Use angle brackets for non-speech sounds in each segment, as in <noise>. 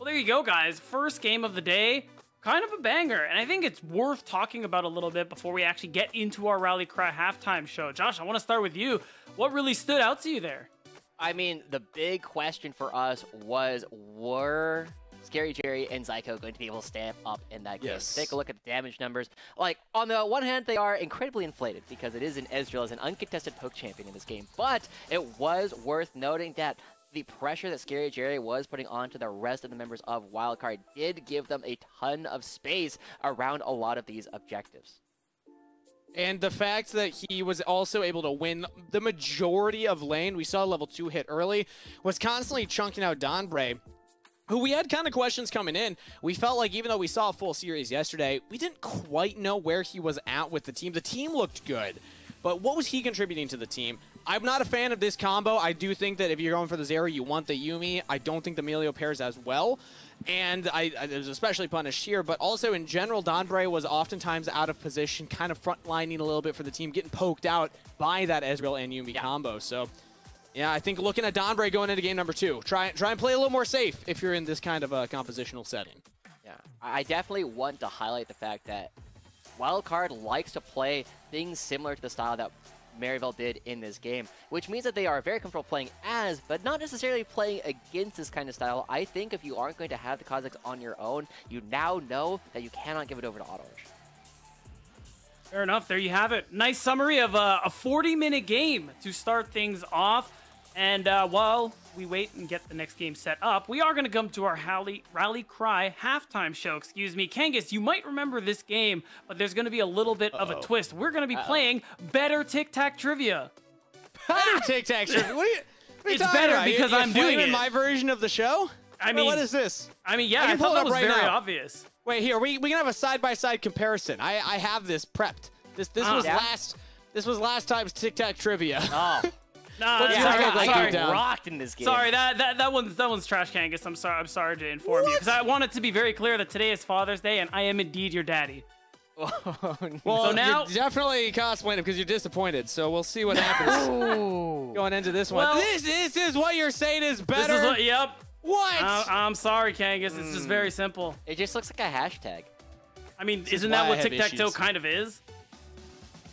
Well, there you go, guys. First game of the day. Kind of a banger, and I think it's worth talking about a little bit before we actually get into our Rally Cry halftime show. Josh, I want to start with you. What really stood out to you there? I mean, the big question for us was were Scary Jerry and Zyko going to be able to stand up in that game? Yes. Take a look at the damage numbers. Like, on the one hand, they are incredibly inflated because it is an Ezreal as an uncontested poke champion in this game. But it was worth noting that the pressure that Scary Jerry was putting onto the rest of the members of Wildcard did give them a ton of space around a lot of these objectives. And the fact that he was also able to win the majority of lane, we saw level 2 hit early, was constantly chunking out Donbray, who we had kind of questions coming in. We felt like even though we saw a full series yesterday, we didn't quite know where he was at with the team. The team looked good, but what was he contributing to the team? I'm not a fan of this combo. I do think that if you're going for the Zeri, you want the Yuumi. I don't think the Milio pairs as well. And I, I was especially punished here, but also in general, Donbray was oftentimes out of position, kind of frontlining a little bit for the team, getting poked out by that Ezreal and Yuumi Yeah. combo. So, yeah, I think looking at Donbray going into game number two, try try and play a little more safe if you're in this kind of a compositional setting. Yeah, I I definitely want to highlight the fact that Wildcard likes to play things similar to the style that Maryville did in this game, which means that they are very comfortable playing as, but not necessarily playing against this kind of style. I think if you aren't going to have the Kha'Zix on your own, you now know that you cannot give it over to Auto. Fair enough. There you have it. Nice summary of uh, a 40 minute game to start things off. And uh, while we wait and get the next game set up, we are going to come to our Rally, Rally Cry halftime show. Excuse me. Kangas, you might remember this game, but there's going to be a little bit of a twist. We're going to be playing Better Tic Tac Trivia. Better Tic Tac Trivia. What are you, what are you It's better about? You- because you're I'm doing flaming it. my version of the show. I mean- what is this? I mean, yeah, I I, can pull thought it that up was right very now. obvious. Wait, here we we can have a side by side comparison. I I have this prepped. This this Oh. was Yeah? last this was last time's Tic Tac trivia. Oh, <laughs> No, What's yeah, yours sorry, look like, sorry. rocked in this game. Sorry, that, that that one's that one's trash Kangas. I'm sorry. I'm sorry to inform you because I wanted to be very clear that today is Father's Day and I am indeed your daddy. <laughs> Well, So now- you're definitely cosplaying because you're disappointed. So we'll see what happens <laughs> going into this one. Well- this this is what you're saying is better. This is what. Yep. what? Uh, I'm sorry, Kangas. It's just very simple. It just looks like a hashtag. I mean, is isn't why that what Tic Tac Toe issues. kind of is?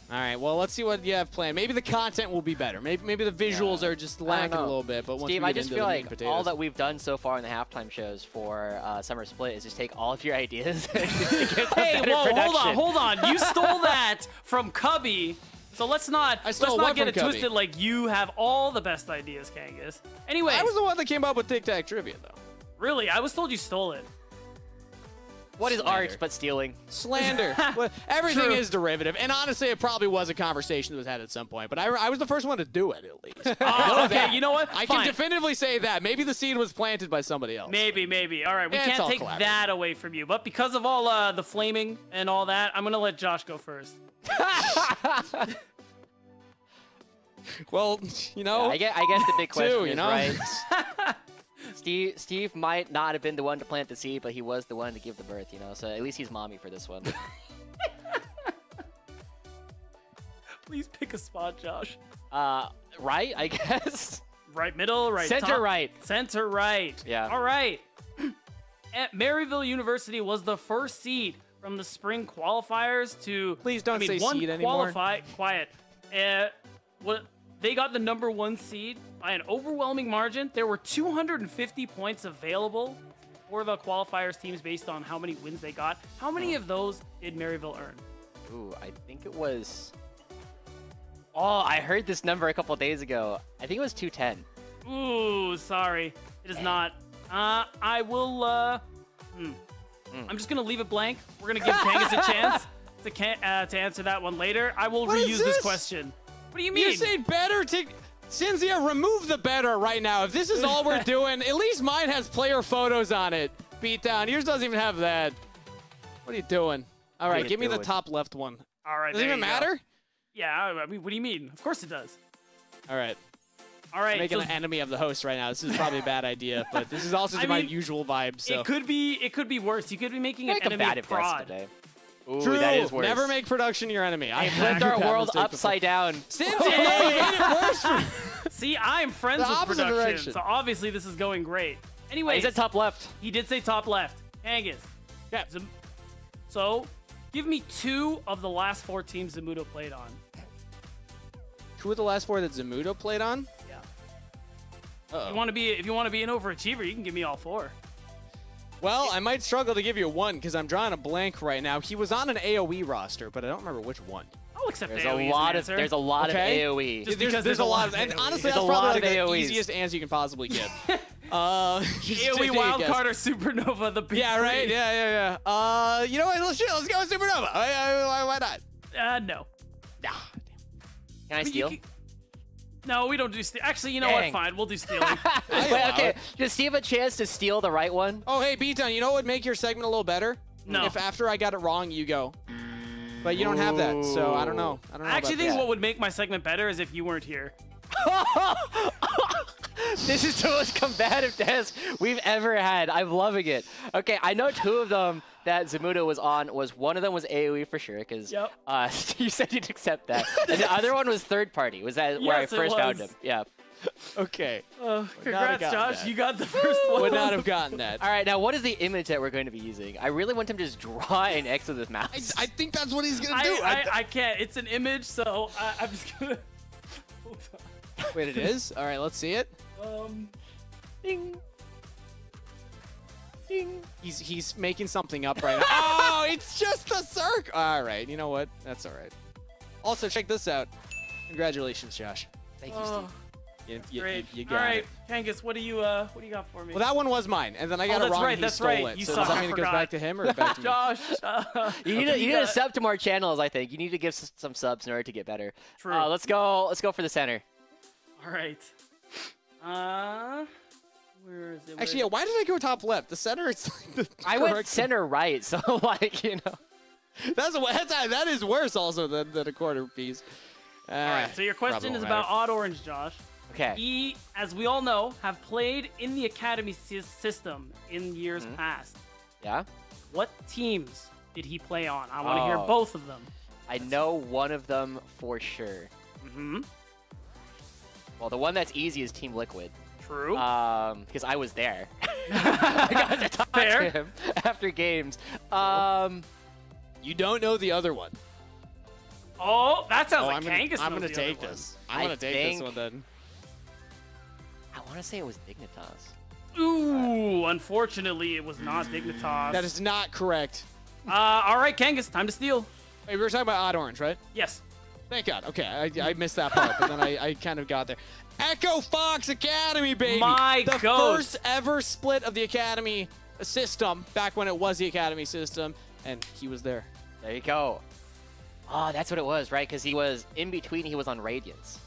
All right. Well, let's see what you have planned. Maybe the content will be better. Maybe maybe the visuals Yeah. are just lacking a little bit. But once Steve, I just feel the meat and like potatoes, all that we've done so far in the halftime shows for uh, Summer Split is just take all of your ideas and just give them Hey, whoa, hold on, hold on. You <laughs> stole that from Cubby. So let's not I let's not get it Cubby? twisted like you have all the best ideas, Kangas. Anyway, I was the one that came up with Tic Tac trivia though. really, I was told you stole it. What is Slander. art but stealing? Slander. <laughs> Well, Everything True. is derivative, and honestly, it probably was a conversation that was had at some point. But I, I was the first one to do it, at least. <laughs> Oh, okay, that. you know what? I Fine. can definitively say that. Maybe the seed was planted by somebody else. Maybe, maybe. All right, we Yeah, can't take that away from you. But because of all uh, the flaming and all that, I'm gonna let Josh go first. <laughs> Well, you know, I guess, I guess the big question Two, you is know? right. Steve Steve might not have been the one to plant the seed, but he was the one to give the birth. You know, so at least he's mommy for this one. <laughs> Please pick a spot, Josh. Uh, right? I <laughs> guess. Right middle, right Center top. right. Center right. Yeah. All right. <clears throat> At Maryville University was the first seed from the spring qualifiers to. Please don't I mean, say one seed anymore. qualify. Quiet. Uh, what they got the number one seed by an overwhelming margin. There were 250 points available for the qualifiers teams based on how many wins they got. How many of those did Maryville earn? Ooh, I think it was. Oh, I heard this number a couple days ago. I think it was 210. Ooh, sorry. It is not. Uh, I will, uh, hmm. Hmm. I'm just gonna leave it blank. We're gonna give Kangas a chance to can- uh, to answer that one later. I will What is reuse this this? question. What do you mean? you say better to. Cinzia, remove the better right now. If this is all we're <laughs> doing, at least mine has player photos on it. Beat down. Yours doesn't even have that. What are you doing? All What are right, you give me the top left one. All right. Does it even you go. matter? Yeah. I I mean, what do you mean? Of course it does. All right. All right. making so an enemy of the host right now. This is probably a bad idea, but this is also <laughs> I my mean, usual vibe. So it could be. It could be worse. You could be making Very an enemy combative guest prod. today. Ooh, True. that is worse. Never make production your enemy. I I flipped our world upside down. <laughs> Cinzia, no, you made it worse. For <laughs> See, I'm friends The with production, direction. so obviously this is going great. Anyway, He's at top left. he did say top left. Angus. Yeah. Zam- so, give me two of the last four teams Zamudo played on. Two of the last four that Zamudo played on? Yeah. Uh-oh. You want to be if you want to be an overachiever, you can give me all four. Well, I might struggle to give you a one because I'm drawing a blank right now. He was on an AOE roster, but I don't remember which one. I'll accept There's AoE a as lot an of answer. there's a lot Okay. of AOE. Just there's, because there's a lot of, of and honestly, There's that's a probably lot like of the easiest answer you can possibly give. <laughs> uh, just <laughs> AoE take a wild card or supernova the big Yeah, right. Yeah, yeah, yeah. Uh, you know what? Let's shit, let's go with Supernova. Why, why, why not? Uh, no. Nah. Can I But you steal? Can- No, we don't do steal. Actually, you know what? Fine, we'll do stealing. <laughs> <laughs> Wait, okay. it. Does Steve have a chance to steal the right one? Oh, hey, Beatown, you know what would make your segment a little better? No. If after I got it wrong, you go. But you don't have that, so I don't know. I don't know. I actually think that. what would make my segment better is if you weren't here. <laughs> this is the most combative test we've ever had. I'm loving it. Okay, I know two of them that Zamudo was on. Was one of them was AOE for sure, because Yep. uh, <laughs> you said you'd accept that, <laughs> and the other one was third party. Was that where I first found him? Yeah. Okay. Uh, congrats, Josh. that. You got the first one. Would not <laughs> have gotten that. All right, now what is the image that we're going to be using? I really want him to just draw an X with his mouse. I, I think that's what he's gonna do. I, I can't. It's an image, so I, I'm just gonna. Wait, it is. All right, let's see it. Um, Ding. Ding. He's he's making something up right <laughs> now. oh, it's just a circle. All right, you know what? That's all right. Also, check this out. Congratulations, Josh. Thank you, oh, Steve. You, you, great. you, you got right, it. Kangas, what do you uh, what do you got for me? Well, that one was mine, and then I got Oh, it that's wrong. right, and he that's stole right. it. You so suck, does that mean it goes back to him or back to me? Josh. <laughs> Uh, You need <laughs> to you need to got- sub to more channels. I think you need to give some subs in order to get better. True. Uh, let's go. Let's go for the center. All right. Uh, where is it? Where Actually, yeah. Why did I go top left? The center. is like the I went center right, so <laughs> like you know. That's that's that is worse also than, than a quarter piece. Uh, All right. So your question is about Odd Orange, Josh. Okay. He, as we all know, have played in the academy system in years Mm-hmm. past. Yeah. What teams did he play on? I want to hear Oh. both of them. I know one of them for sure. hmm Well, the one that's easy is Team Liquid. True. Um, because I was there. <laughs> I got to talk Fair. to him <laughs> after games. Um, You don't know the other one. oh, that sounds oh, like I'm gonna, Kangas I'm gonna take other one. this. I'm gonna take think- this one then. I want to say it was Dignitas. Ooh, unfortunately, it was not Dignitas. That is not correct. Uh, all right, Kangas, time to steal. Hey, we were talking about Odd Orange, right? Yes. Thank God. Okay, I, I missed that part, but then I, I kind of got there. Echo Fox Academy, baby. My the goat. first ever split of the Academy system, back when it was the Academy system, and he was there. There you go. Oh, that's what it was, right? Because he was in between. He was on Radiance.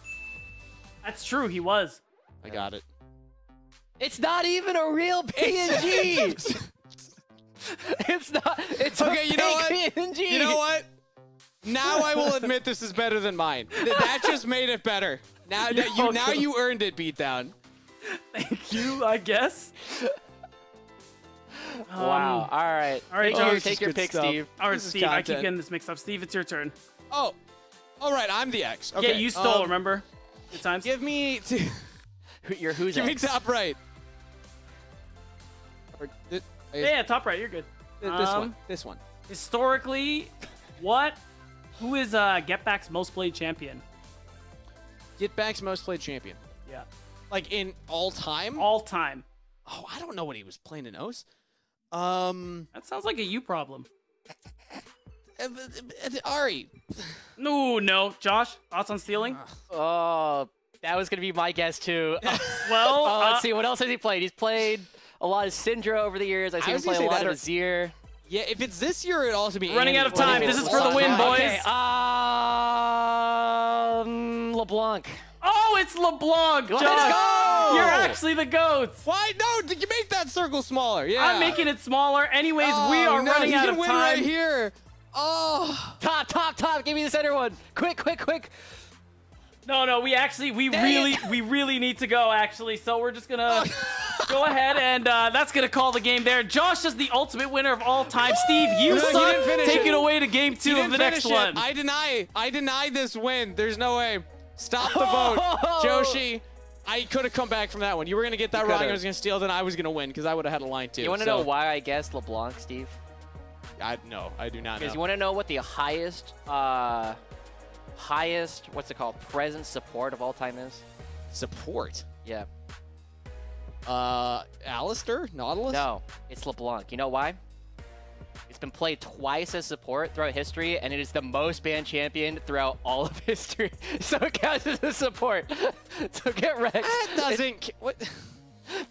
That's true. He was. I got it. It's not even a real PNG. <laughs> it's not. It's Okay, a you know what? PNG. You know what? Now I will admit this is better than mine. That just made it better. Now, <laughs> now you now you earned it, beatdown. Thank you, I guess. Wow. Um, All right. all right, Take Josh, your, take your pick, stuff. Steve. All right, This is Steve, I keep getting this mixed up. Steve, it's your turn. Oh, all right. I'm the X. Okay. yeah, you stole, um, remember? Good times. Give me, t- <laughs> Who- Your who's give me X? top right. Or thi- yeah, yeah, top right. You're good. thi- this Um, one. This one. Historically, what? Who is uh, Get Back's most played champion? Get Back's most played champion. Yeah, Like in all time. all time. oh, I don't know what he was playing in O's. Um, That sounds like a you problem. uh, uh, uh, Ahri. No, no. Josh, thoughts on stealing? Oh, that was gonna be my guess too. <laughs> Well, <laughs> Oh, uh, let's see. What else has he played? He's played a lot of Syndra over the years. I've seen him was gonna play a lot of Azir. Yeah, if it's this year, it'd also be Running Annie. out of time. This is for the win, boys. Okay, um, LeBlanc. oh, it's LeBlanc. Let's Josh. go! You're actually the goats. Why? No, did you make that circle smaller? Yeah. I'm making it smaller. Anyways, we Oh, are no, running he out can of win time. right here. Oh. Top, top, top. Give me the center one. Quick, quick, quick. No, no, we actually, we Dang really, it. we really need to go. Actually, so we're just gonna <laughs> go ahead and uh, that's gonna call the game there. Josh is the ultimate winner of all time. Steve, you No, suck. Take it. it away to game two of the next finish one. I deny. I deny this win. There's no way. Stop the vote, <laughs> Joshi. I could have come back from that one. You were going to get that You wrong. I was going to steal, then I was going to win because I would have had a line too. You want to so- know why I guessed LeBlanc, Steve? I, no, I do not know. Because you want to know what the highest, uh, highest, what's it called, present support of all time is? Support. Yeah. Uh, Alistar? Nautilus? No, it's LeBlanc. You know why? It's been played twice as support throughout history, and it is the most banned champion throughout all of <laughs> history. <laughs> So it counts as a support. <laughs> so get wrecked. That doesn't. ca- What?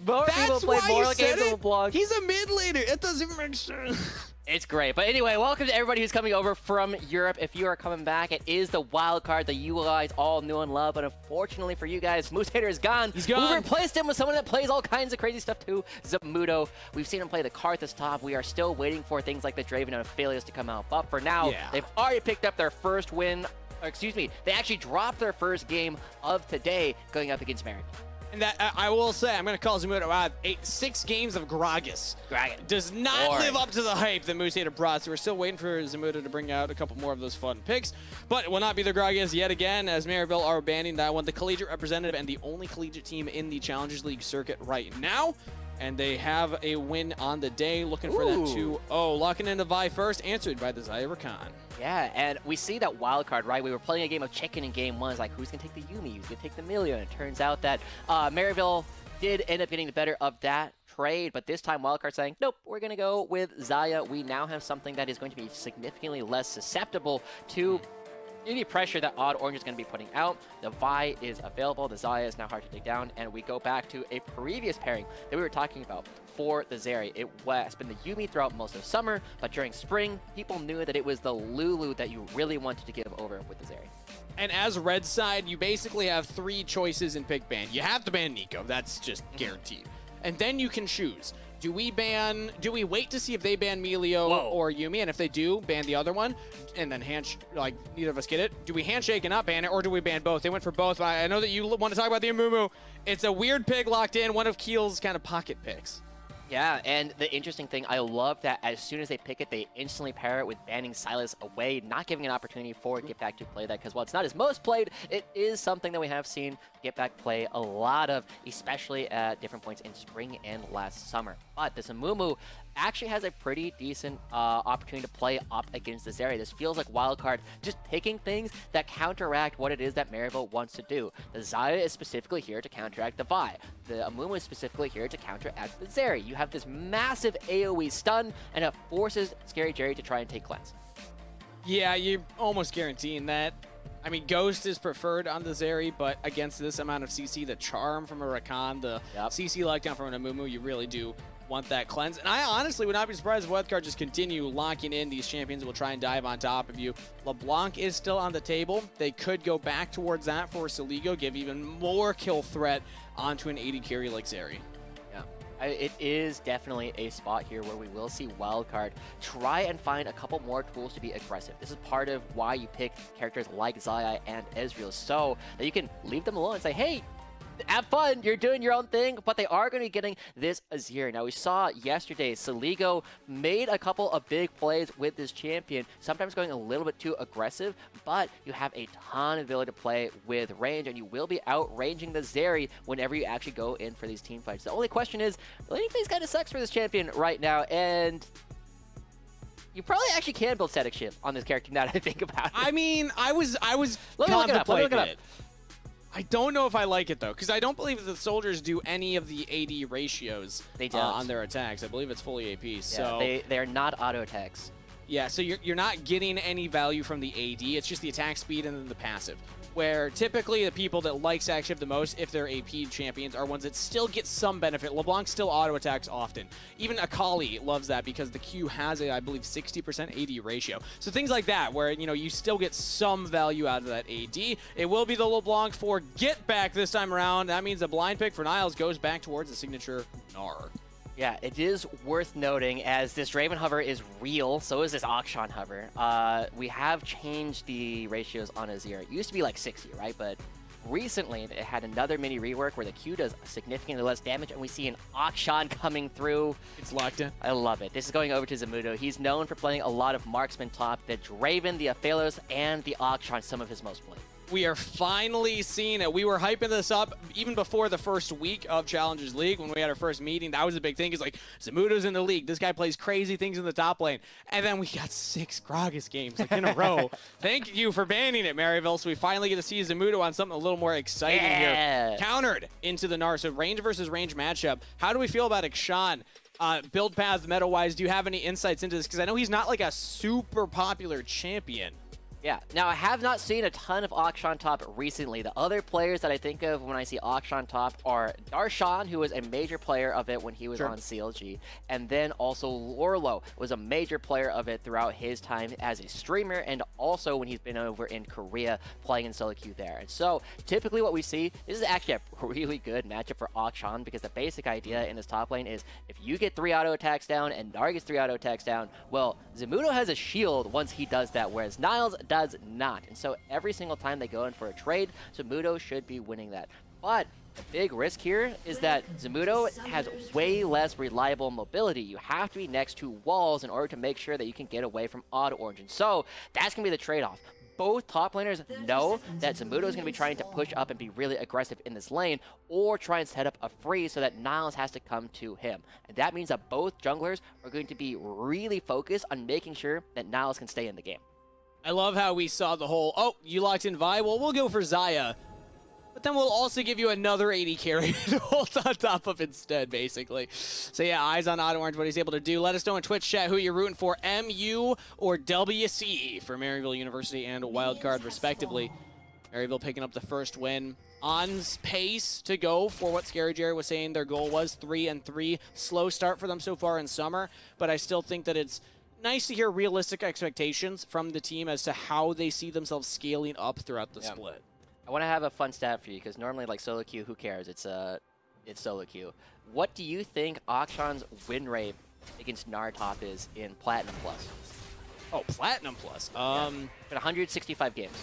More people That's play why more you said games it. He's a mid laner. It doesn't make sense. It's great. But anyway, welcome to everybody who's coming over from Europe. If you are coming back, it is the wild card that you guys all knew and love. But unfortunately for you guys, Moose Hater is gone. He's We gone. replaced him with someone that plays all kinds of crazy stuff too, Zamudo. We've seen him play the Karthus top. We are still waiting for things like the Draven and Aphelios to come out. But for now, Yeah. they've already picked up their first win. or Excuse me, they actually dropped their first game of today going up against Mary. And that I, I will say, I'm going to call Zamudo out. Eight, six games of Gragas. Dragon. Does not Boring. live up to the hype that Moose Hater brought. So we're still waiting for Zamudo to bring out a couple more of those fun picks. But it will not be the Gragas yet again, as Maryville are banning that one. The collegiate representative and the only collegiate team in the Challengers League circuit right now. And they have a win on the day, looking for that Ooh. 2-0. Locking in the Vi first, answered by the Zyra Khan. Yeah, and we see that wild card, right? We were playing a game of chicken in game one. It's like, who's going to take the Yuumi? Who's going to take the Milio? And it turns out that uh, Maryville did end up getting the better of that trade, but this time Wildcard saying, nope, we're going to go with Xayah. We now have something that is going to be significantly less susceptible to any pressure that Odd Orange is going to be putting out. The Vi is available. The Xayah is now hard to take down. And we go back to a previous pairing that we were talking about for the Zeri. It has been the Yuumi throughout most of summer, but during spring, people knew that it was the Lulu that you really wanted to give over with the Zeri. And as red side, you basically have three choices in pick ban. You have to ban Neeko. That's just mm-hmm. guaranteed. And then you can choose. Do we ban? Do we wait to see if they ban Milio Whoa. or Yuumi? And if they do, ban the other one, and then hand like neither of us get it. Do we handshake and not ban it, or do we ban both? They went for both. I I know that you want to talk about the Amumu. It's a weird pick locked in. One of Keel's kind of pocket picks. Yeah, and the interesting thing, I love that as soon as they pick it, they instantly pair it with banning Sylas away, not giving an opportunity for Get Back to play that, because while it's not his most played, it is something that we have seen Get Back play a lot of, especially at different points in spring and last summer. But this Amumu actually has a pretty decent uh, opportunity to play up against this area. This feels like Wildcard just picking things that counteract what it is that Maryville wants to do. The Xayah is specifically here to counteract the Vi. The Amumu is specifically here to counteract the Zeri. You have this massive AoE stun, and it forces Scary Jerry to try and take cleanse. Yeah, you're almost guaranteeing that. I mean, Ghost is preferred on the Zeri, but against this amount of CC, the Charm from a Rakan, the Yep. CC lockdown from an Amumu, you really do want that cleanse. And I honestly would not be surprised if Wildcard just continue locking in these champions will try and dive on top of you. LeBlanc is still on the table. They could go back towards that for Saligo, give even more kill threat onto an AD carry like Zeri. Yeah. It is definitely a spot here where we will see Wildcard try and find a couple more tools to be aggressive. This is part of why you pick characters like Xayah and Ezreal, so that you can leave them alone and say, hey, have fun, you're doing your own thing, but they are going to be getting this Azir. Now, we saw yesterday, Saligo made a couple of big plays with this champion, sometimes going a little bit too aggressive, but you have a ton of ability to play with range, and you will be outranging the Zeri whenever you actually go in for these team fights. The only question is, laning phase kind of sucks for this champion right now, and you probably actually can build Statikk Shiv on this character now that I think about it. I mean, I was I was Let me look it up, let me look it up. I don't know if I like it though, because I don't believe that the soldiers do any of the AD ratios They uh, on their attacks. I believe it's fully AP. yeah, So they, they are not auto attacks. yeah, so you're you're not getting any value from the AD. It's just the attack speed and then the passive. Where typically the people that like Statikk Shiv the most, if they're AP champions, are ones that still get some benefit. LeBlanc still auto attacks often. Even Akali loves that because the Q has a, I believe, 60% AD ratio. So things like that, where you know you still get some value out of that AD. It will be the LeBlanc for get back this time around. That means the blind pick for Niles goes back towards the signature Gnar. Yeah, it is worth noting as this Draven hover is real, so is this Akshan hover. Uh, we have changed the ratios on Azir. It used to be like 60, right? But recently it had another mini rework where the Q does significantly less damage, and we see an Akshan coming through. It's locked in. I love it. This is going over to Zamudo. He's known for playing a lot of marksman top, the Draven, the Aphelios, and the Akshan, some of his most played. We are finally seeing it. We were hyping this up even before the first week of Challengers League when we had our first meeting. That was a big thing. It's like, Zamudo's in the league. This guy plays crazy things in the top lane. And then we got six Gragas games like in a row. <laughs> Thank you for banning it, Maryville. So we finally get to see Zamudo on something a little more exciting Yeah. here. Countered into the Gnar. So range versus range matchup. How do we feel about Akshan? Uh, build path, meta-wise, do you have any insights into this? Because I know he's not like a super popular champion. Yeah. Now, I have not seen a ton of Akshan top recently. The other players that I think of when I see Akshan top are Darshan, who was a major player of it when he was Sure. on CLG, and then also Lourlo was a major player of it throughout his time as a streamer, and also when he's been over in Korea playing in solo queue there. And so, typically what we see, this is actually a <laughs> really good matchup for Akshan because the basic idea in this top lane is if you get three auto attacks down and Dar gets three auto attacks down, well, Zamudo has a shield once he does that, whereas Niles does not. And so every single time they go in for a trade, Zamudo should be winning that. But the big risk here is that Zamudo has way less reliable mobility. You have to be next to walls in order to make sure that you can get away from Odd orange. And so that's going to be the trade-off. Both top laners know that Zamudo is going to be trying to push up and be really aggressive in this lane, or try and set up a freeze so that Niles has to come to him. And that means that both junglers are going to be really focused on making sure that Niles can stay in the game. I love how we saw the whole, oh, you locked in Vi? Well, we'll go for Xayah. But then we'll also give you another AD carry <laughs> to hold on top of instead, basically. So yeah, eyes on Odd Orange, what he's able to do. Let us know in Twitch chat who you're rooting for, MU or WCE for Maryville University and Wildcard, respectively. Maryville picking up the first win on pace to go for what Scary Jerry was saying their goal was three and three. Slow start for them so far in summer, but I still think that it's nice to hear realistic expectations from the team as to how they see themselves scaling up throughout the Yeah. split. I want to have a fun stat for you because normally like solo queue, who cares? It's uh, it's solo queue. What do you think Akshan's win rate against Gnar top is in Platinum Plus? Oh, Platinum Plus. Um, Been 165 games.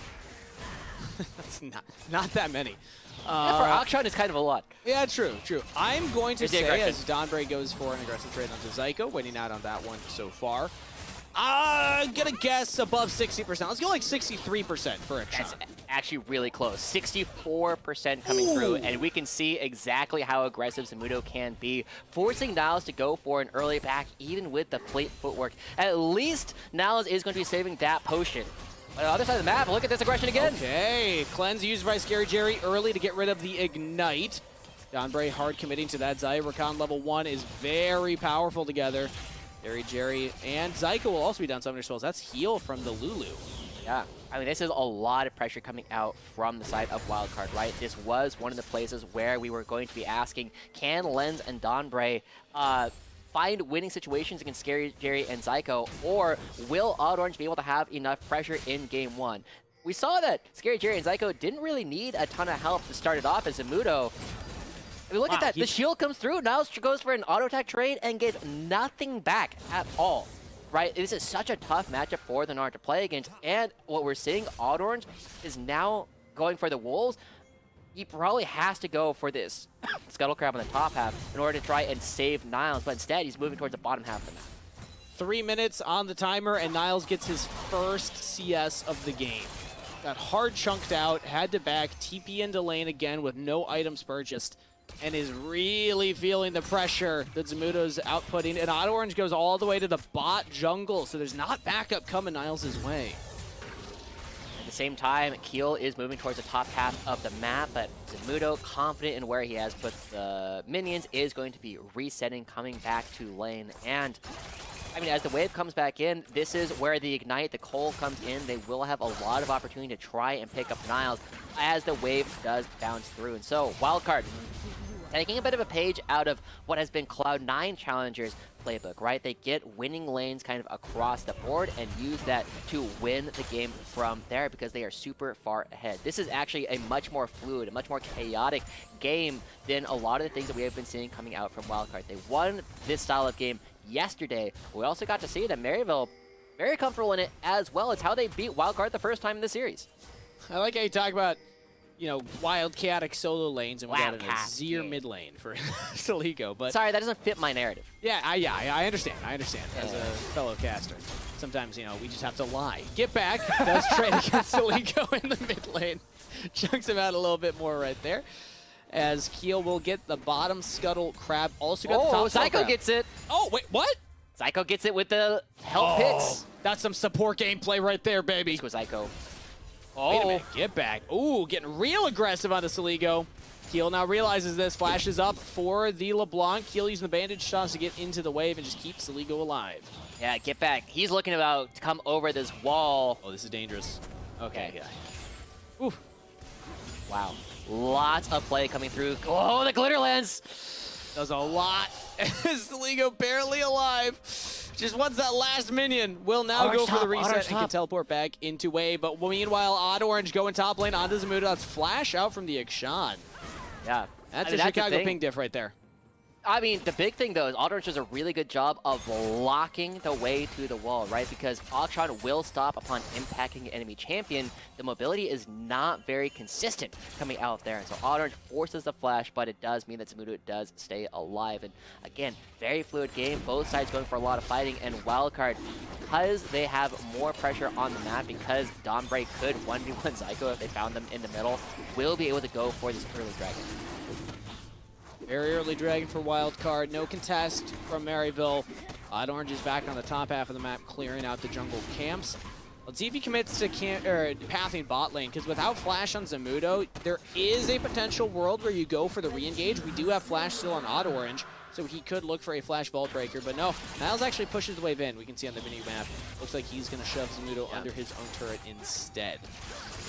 <laughs> that's not not that many. Yeah, Uh, for Akshan, it's kind of a lot. Yeah, true, true. I'm going to say aggression. as Donbray goes for an aggressive trade onto Zyko, winning out on that one so far. Uh, I'm gonna guess above 60%. Let's go like 63% for a That's shot. actually really close. 64% coming through, and we can see exactly how aggressive Zamudo can be, forcing Niles to go for an early back, even with the plate footwork. At least Niles is going to be saving that potion. On the other side of the map, look at this aggression again. Okay, cleanse used by Scary Jerry early to get rid of the ignite. Donbray hard committing to that. Zaya Rakan level one is very powerful together. Scary Jerry and Zyko will also be down summoner spells. That's heal from the Lulu. Yeah, I mean, this is a lot of pressure coming out from the side of Wildcard, right? This was one of the places where we were going to be asking, can Lens and Donbray uh, find winning situations against Scary Jerry and Zyko, or will Odd Orange be able to have enough pressure in game one? We saw that Scary Jerry and Zyko didn't really need a ton of help to start it off as Zamudo. I mean, look Wow, at that. he- The shield comes through. Niles goes for an auto attack trade and gets nothing back at all. Right? This is such a tough matchup for the Nard to play against. And what we're seeing, Odd Orange is now going for the Wolves. He probably has to go for this <coughs> Scuttle Crab on the top half in order to try and save Niles. But instead, he's moving towards the bottom half of the map. Three minutes on the timer, and Niles gets his first CS of the game. Got hard chunked out, had to back, TP into lane again with no items purchased, and is really feeling the pressure that Zamudo's outputting. And Odd Orange goes all the way to the bot jungle, so there's not backup coming Niles' way. Same time, Keel is moving towards the top half of the map, but Zamudo, confident in where he has put the minions, is going to be resetting, coming back to lane. And, I mean, as the wave comes back in, this is where the Ignite, the Coal comes in. They will have a lot of opportunity to try and pick up Niles as the wave does bounce through. And so, Wildcard, taking a bit of a page out of what has been Cloud9 Challengers playbook, right? They get winning lanes kind of across the board and use that to win the game from there because they are super far ahead. This is actually a much more fluid, a much more chaotic game than a lot of the things that we have been seeing coming out from Wildcard. They won this style of game yesterday. We also got to see that Maryville very comfortable in it as well. It's how they beat Wildcard the first time in the series. I like how you talk about you know, wild, chaotic solo lanes, and we got an Azir mid lane for <laughs> Saligo. But Sorry, that doesn't fit my narrative. yeah, I, yeah, I, I understand. I understand as a fellow caster. Sometimes, you know, we just have to lie. Get back does trade <laughs> against Saligo in the mid lane. Chunks him out a little bit more right there. As Keel will get the bottom scuttle crab. Also got the Oh, top scuttle Zyko gets it. Oh, wait, what? Zyko gets it with the help picks. Oh, that's some support gameplay right there, baby. Let's go Zyko. Wait a Oh, minute, get back. Ooh, getting real aggressive onto Saligo. Keel now realizes this, flashes up for the LeBlanc. Keel using the bandage shots to get into the wave and just keep Saligo alive. yeah, get back. He's looking about to come over this wall. Oh, this is dangerous. Okay, yeah. Ooh, Wow. Lots of play coming through. Oh, the glitter lens. does a lot. <laughs> Saligo barely alive. Just wants that last minion. Will now Orange go for the reset orange and can teleport back into wave. But meanwhile, Odd Orange going top lane onto Zamudo. That's flash out from the Akshan. Yeah. That's I mean, a the Chicago thing. ping diff right there. I mean, the big thing though is Aldrich does a really good job of blocking the way to the wall, right? Because Akshan will stop upon impacting enemy champion. The mobility is not very consistent coming out there, and so Aldrich forces the flash, but it does mean that Zamudo does stay alive. And again, very fluid game. Both sides going for a lot of fighting, and Wildcard, because they have more pressure on the map, because Donbray could 1v1 Zyko if they found them in the middle, will be able to go for this early dragon. Very early dragon for wild card. No contest from Maryville. Odd Orange is back on the top half of the map, clearing out the jungle camps. Let's see if he commits to cam or pathing bot lane, because without Flash on Zamudo, there is a potential world where you go for the re-engage. We do have Flash still on Odd Orange, so he could look for a Flash Vault Breaker, but no. Niles actually pushes the wave in. We can see on the mini map. Looks like he's going to shove Zamudo Yeah. under his own turret instead.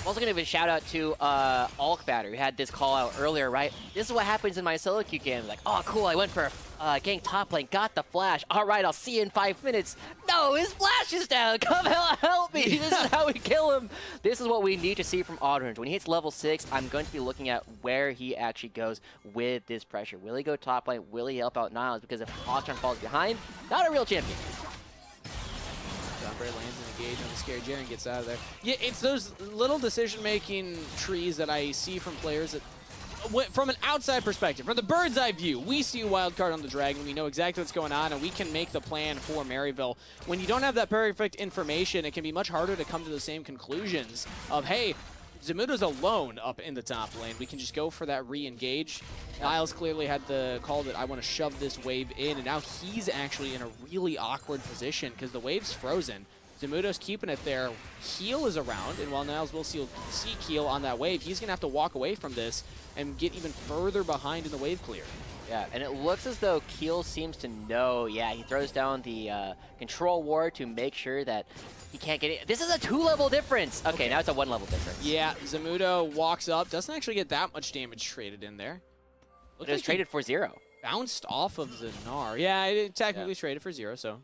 I'm also going to give a shout out to uh, Alk Batter, who had this call out earlier, right? This is what happens in my solo queue game. Like, oh, cool, I went for uh, gang top lane, got the flash. All right, I'll see you in five minutes. No, his flash is down. <laughs> Come help, me. This is how we kill him. This is what we need to see from Orange. When he hits level six, I'm going to be looking at where he actually goes with this pressure. Will he go top lane? Will he help out Niles? Because if Akshan falls behind, not a real champion. Engage on the scary Jaren gets out of there. Yeah, it's those little decision-making trees that I see from players that, from an outside perspective, from the bird's eye view, we see a wild card on the dragon. We know exactly what's going on, and we can make the plan for Maryville. When you don't have that perfect information, it can be much harder to come to the same conclusions of, hey, Zamudo's alone up in the top lane. We can just go for that re-engage. Niles clearly had the call that I want to shove this wave in, and now he's actually in a really awkward position because the wave's frozen. Zamudo's keeping it there. Keel is around, and while Niles will see, see Keel on that wave, he's going to have to walk away from this and get even further behind in the wave clear. Yeah, and it looks as though Keel seems to know. Yeah, he throws down the uh, control ward to make sure that he can't get it. This is a two-level difference. Okay, Okay. now it's a one-level difference. Yeah, Zamudo walks up, doesn't actually get that much damage traded in there. It Looked was like traded for zero. bounced off of Zanar. Yeah, it technically traded for zero, so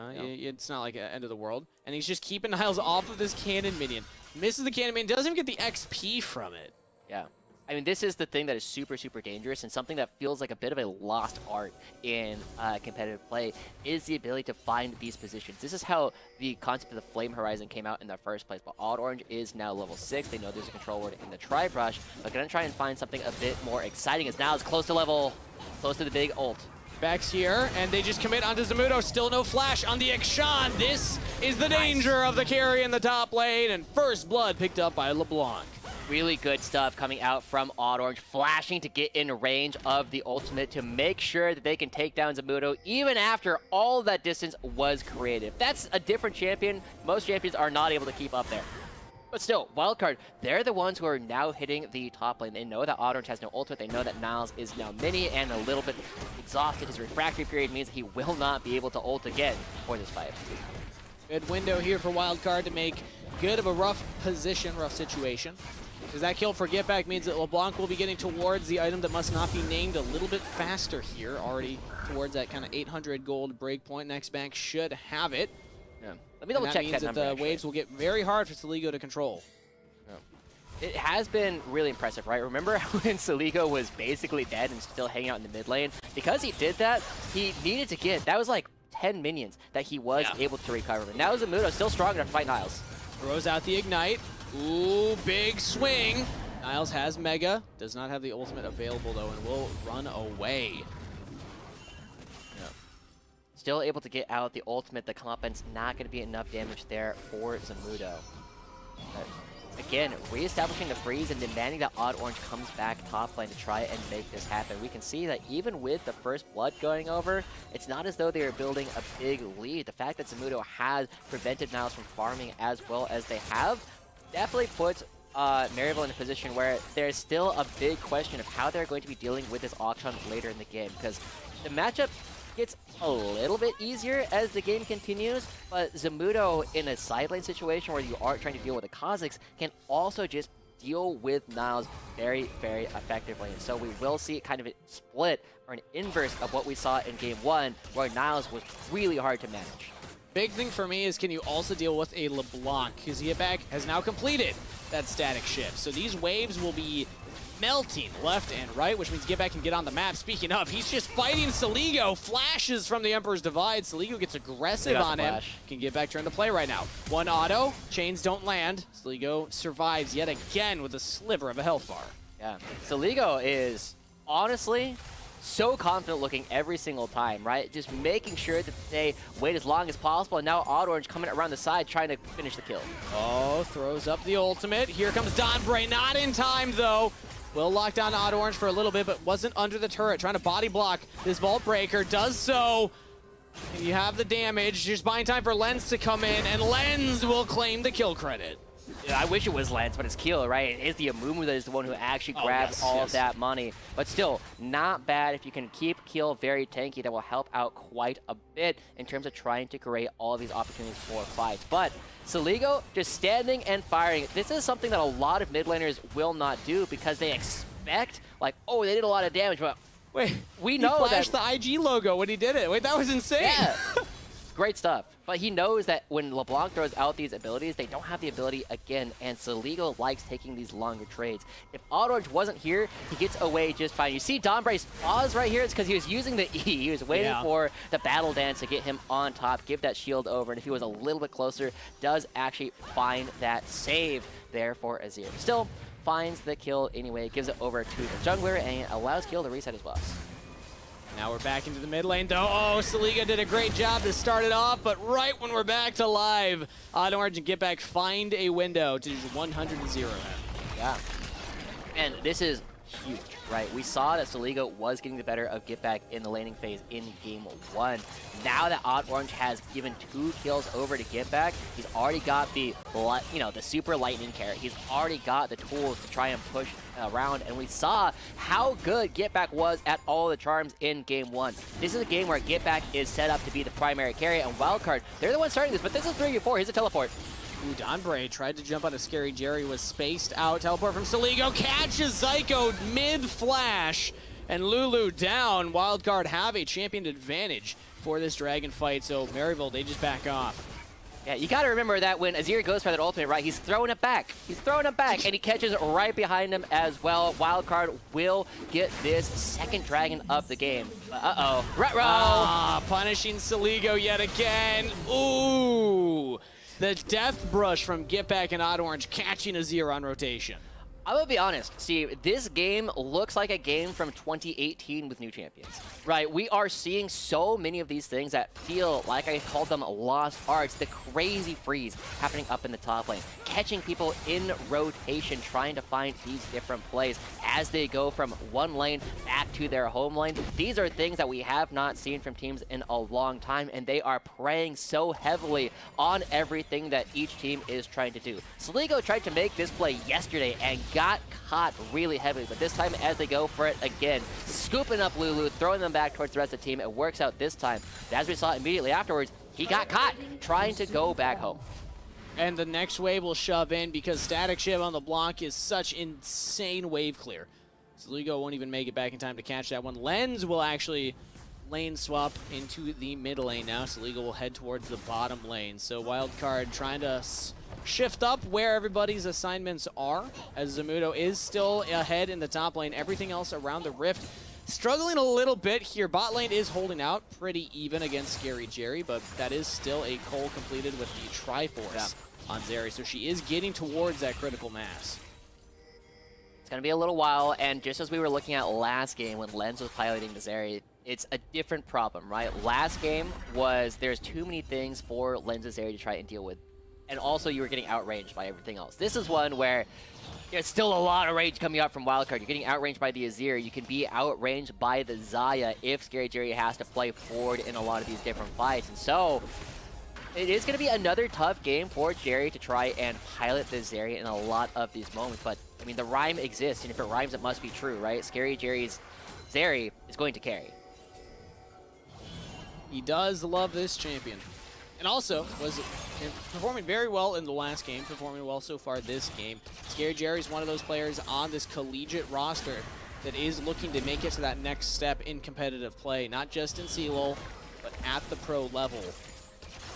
uh, Yeah. i- it's not like end of the world. And he's just keeping Niles off of this cannon minion. Misses the cannon minion, doesn't even get the XP from it. Yeah. I mean, this is the thing that is super, super dangerous and something that feels like a bit of a lost art in uh, competitive play is the ability to find these positions. This is how the concept of the Flame Horizon came out in the first place, but Odd Orange is now level 6. They know there's a control ward in the Tri-Brush, but gonna try and find something a bit more exciting as now it's close to level, close to the big ult. Beck's here, and they just commit onto Zamudo. Still no flash on the Akshan. This is the danger of the carry in the top lane, and first blood picked up by LeBlanc. Really good stuff coming out from Odd Orange, flashing to get in range of the ultimate to make sure that they can take down Zamudo even after all that distance was created. That's a different champion. Most champions are not able to keep up there. But still, Wildcard, they're the ones who are now hitting the top lane. They know that Orange has no ultimate. They know that Niles is now mini and a little bit exhausted. His refractory period means he will not be able to ult again for this fight. Good window here for Wildcard to make good of a rough position, rough situation. Because that kill for Get Back means that LeBlanc will be getting towards the item that must not be named a little bit faster here, already towards that kind of 800 gold breakpoint. Next bank should have it. Yeah. Let me And double that check means that that the actually. waves will get very hard for Saligo to control. It has been really impressive, right? Remember <laughs> when Saligo was basically dead and still hanging out in the mid lane? Because he did that, he needed to get, that was like 10 minions that he was Yeah. able to recover. And now Zamudo still strong enough to fight Niles. Throws out the Ignite. Ooh, big swing. Niles has Mega, does not have the ultimate available though, and will run away. Still able to get out the ultimate. The combat's not going to be enough damage there for Zamudo. But again, reestablishing the freeze and demanding that Odd Orange comes back top lane to try and make this happen. We can see that even with the first blood going over, it's not as though they are building a big lead. The fact that Zamudo has prevented Niles from farming as well as they have definitely puts uh, Maryville in a position where there's still a big question of how they're going to be dealing with this Akshan later in the game because the matchup gets a little bit easier as the game continues, but Zamudo in a side lane situation where you are trying to deal with the Kha'Zix can also just deal with Niles very, very effectively. And so we will see kind of a split or an inverse of what we saw in game one, where Niles was really hard to manage. Big thing for me is can you also deal with a LeBlanc? Because Get Back has now completed that Statikk Shiv. So these waves will be melting left and right, which means Get Back can get on the map. Speaking of, he's just fighting Saligo. Flashes from the Emperor's Divide. Saligo gets aggressive on him. Can Get Back turn to play right now. One auto. Chains don't land. Saligo survives yet again with a sliver of a health bar. Yeah. Saligo is honestly so confident looking every single time, right? Just making sure that they wait as long as possible. And now Odd Orange coming around the side trying to finish the kill. Oh, throws up the ultimate. Here comes Donbray. Not in time, though. Will lock down Odd Orange for a little bit, but wasn't under the turret. Trying to body block this Vault Breaker. Does so. And you have the damage. Just buying time for Lens to come in, and Lens will claim the kill credit. I wish it was Lens, but it's Keel, right? It is the Amumu that is the one who actually oh, grabs yes, all yes. of that money. But still, not bad if you can keep Keel very tanky. That will help out quite a bit in terms of trying to create all of these opportunities for fights. But Saligo just standing and firing. This is something that a lot of mid laners will not do because they expect, like, oh, they did a lot of damage, but Wait, we know he flashed that the IG logo when he did it. Wait, that was insane. Yeah. <laughs> Great stuff. But he knows that when LeBlanc throws out these abilities, they don't have the ability again, and Saligo likes taking these longer trades. If Orange wasn't here, he gets away just fine. You see Donbray's pause right here, it's because he was using the <laughs> E. He was waiting yeah. for the battle dance to get him on top, give that shield over, and if he was a little bit closer, does actually find that save there for Azir. Still, finds the kill anyway, gives it over to the jungler, and allows Keel to reset his well. Now we're back into the mid lane, though. Oh, Saligo did a great job to start it off, but right when we're back to live, Odd Orange and Get Back find a window to 100 0 Yeah. And this is huge, right? We saw that Saligo was getting the better of Get Back in the laning phase in game one. Now that Odd Orange has given two kills over to Get Back, he's already got the, you know, the super lightning carry. He's already got the tools to try and push around, and we saw how good Get Back was at all the charms in game one. This is a game where Get Back is set up to be the primary carry, and Wildcard, they're the ones starting this, but this is 3v4, Here's a teleport. Ooh, Donbray tried to jump on a Scary Jerry, was spaced out. Teleport from Saligo, catches Zyko mid-flash, and Lulu down. Wildcard have a champion advantage for this dragon fight, so Maryville, they just back off. Yeah, you got to remember that when Azir goes for that ultimate, right, he's throwing it back. He's throwing it back, and he catches right behind him as well. Wildcard will get this second dragon of the game. Uh-oh. Retro! Ah, punishing Saligo yet again. Ooh! The death brush from Get Back and Odd Orange catching a Azir on rotation. I'm gonna be honest, Steve. This game looks like a game from 2018 with new champions, right? We are seeing so many of these things that feel like I called them lost arts. The crazy freeze happening up in the top lane, catching people in rotation, trying to find these different plays as they go from one lane back to their home lane. These are things that we have not seen from teams in a long time, and they are preying so heavily on everything that each team is trying to do. Saligo tried to make this play yesterday and got caught really heavily, but this time as they go for it again, scooping up Lulu, throwing them back towards the rest of the team, it works out this time. As we saw immediately afterwards, he got caught trying to go back home. And the next wave will shove in because Statikk Shiv on the block is such insane wave clear. Saligo won't even make it back in time to catch that one. Lens will actually lane swap into the mid lane now. Saligo will head towards the bottom lane. So Wildcard trying to shift up where everybody's assignments are, as Zamudo is still ahead in the top lane. Everything else around the Rift struggling a little bit here. Bot lane is holding out pretty even against Scary Jerry, but that is still a Cole completed with the Triforce yeah. on Zeri, so she is getting towards that critical mass. It's going to be a little while, and just as we were looking at last game when Lens was piloting the Zeri, it's a different problem, right? Last game was there's too many things for Lens's Zeri to try and deal with. And also you were getting outranged by everything else. This is one where there's still a lot of range coming out from Wildcard. You're getting outranged by the Azir. You can be outranged by the Xayah if Scary Jerry has to play forward in a lot of these different fights. And so, it is going to be another tough game for Jerry to try and pilot the Zeri in a lot of these moments. But, I mean, the rhyme exists, and if it rhymes, it must be true, right? Scary Jerry's Zeri is going to carry. He does love this champion. And also was performing very well in the last game, performing well so far this game. Scary Jerry's one of those players on this collegiate roster that is looking to make it to that next step in competitive play, not just in CLOL, but at the pro level.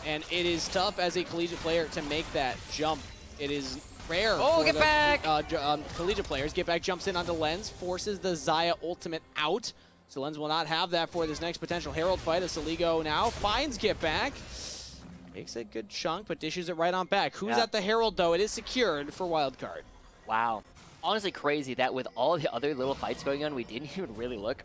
And it is tough as a collegiate player to make that jump. It is rare. Oh, get the, back! Uh, um, collegiate players. Get back jumps in onto Lens, forces the Xayah ultimate out. So Lens will not have that for this next potential Herald fight as Saligo now finds Get Back. Makes a good chunk, but dishes it right on back. Who's Yeah. at the Herald, though? It is secured for Wildcard. Wow. Honestly crazy that with all the other little fights going on, we didn't <laughs> even really look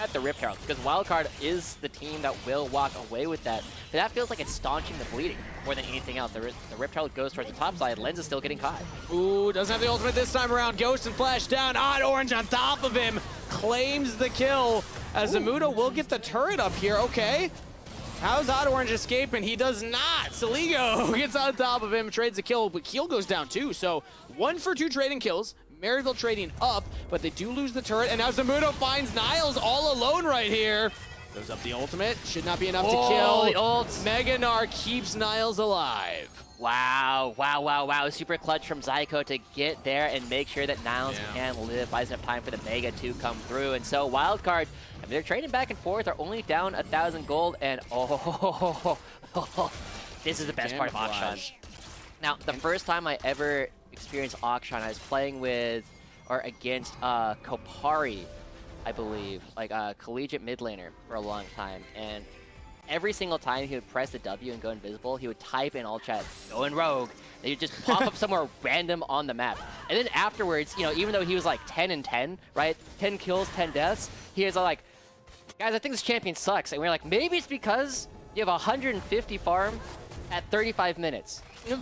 at the Rift Herald, because Wildcard is the team that will walk away with that. But that feels like it's staunching the bleeding more than anything else. The, the Rift Herald goes towards the top side. Lens is still getting caught. Ooh, doesn't have the ultimate this time around. Ghost and Flash down. Odd Orange on top of him. Claims the kill. As Zamudo will get the turret up here. Okay. How's Odd Orange escaping? He does not. Saligo <laughs> gets on top of him, trades a kill, but Keel goes down too. So one for two trading kills. Maryville trading up, but they do lose the turret. And now Zamudo finds Niles all alone right here. Goes up the ultimate. Should not be enough Oh, to kill. the ult. Mega Gnar keeps Niles alive. Wow, wow, wow, wow. Super clutch from Zyko to get there and make sure that Niles Yeah. can live. Buys enough time for the Mega to come through. And so Wildcard, mean, they're trading back and forth. They're only down a 1,000 gold. And <laughs> oh, <laughs> this is the best part of Akshan. Now, the first time I ever experienced Akshan, I was playing with or against uh, Kopari, I believe, like a collegiate mid laner for a long time. And every single time he would press the W and go invisible, he would type in all chat, go in rogue. They would just pop up <laughs> somewhere random on the map. And then afterwards, you know, even though he was like 10 and 10, right? 10 kills, 10 deaths, he was like, guys, I think this champion sucks. And we are like, maybe it's because you have 150 farm at 35 minutes. <laughs>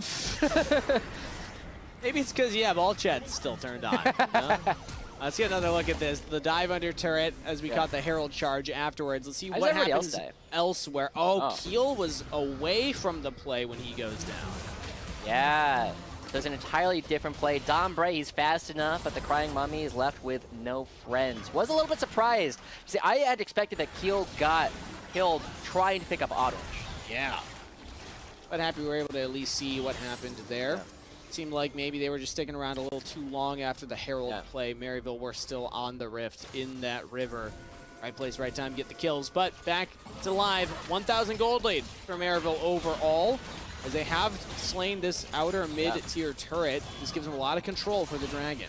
Maybe it's because you have all chat still turned on. you know? <laughs> Let's get another look at this. The dive under turret as we Yeah. caught the Herald charge afterwards. Let's see How what everybody else happens elsewhere. Oh, Oh. Keel was away from the play when he goes down. Yeah. It's an entirely different play. Donbray, he's fast enough, but the Crying Mummy is left with no friends. Was a little bit surprised. See, I had expected that Keel got killed trying to pick up Auto. Yeah. But happy we were able to at least see what happened there. Seemed like maybe they were just sticking around a little too long after the Herald Yeah. play. Maryville were still on the rift in that river. Right place, right time, get the kills. But back to live, 1,000 gold lead for Maryville overall. As they have slain this outer mid-tier turret. This gives them a lot of control for the Dragon.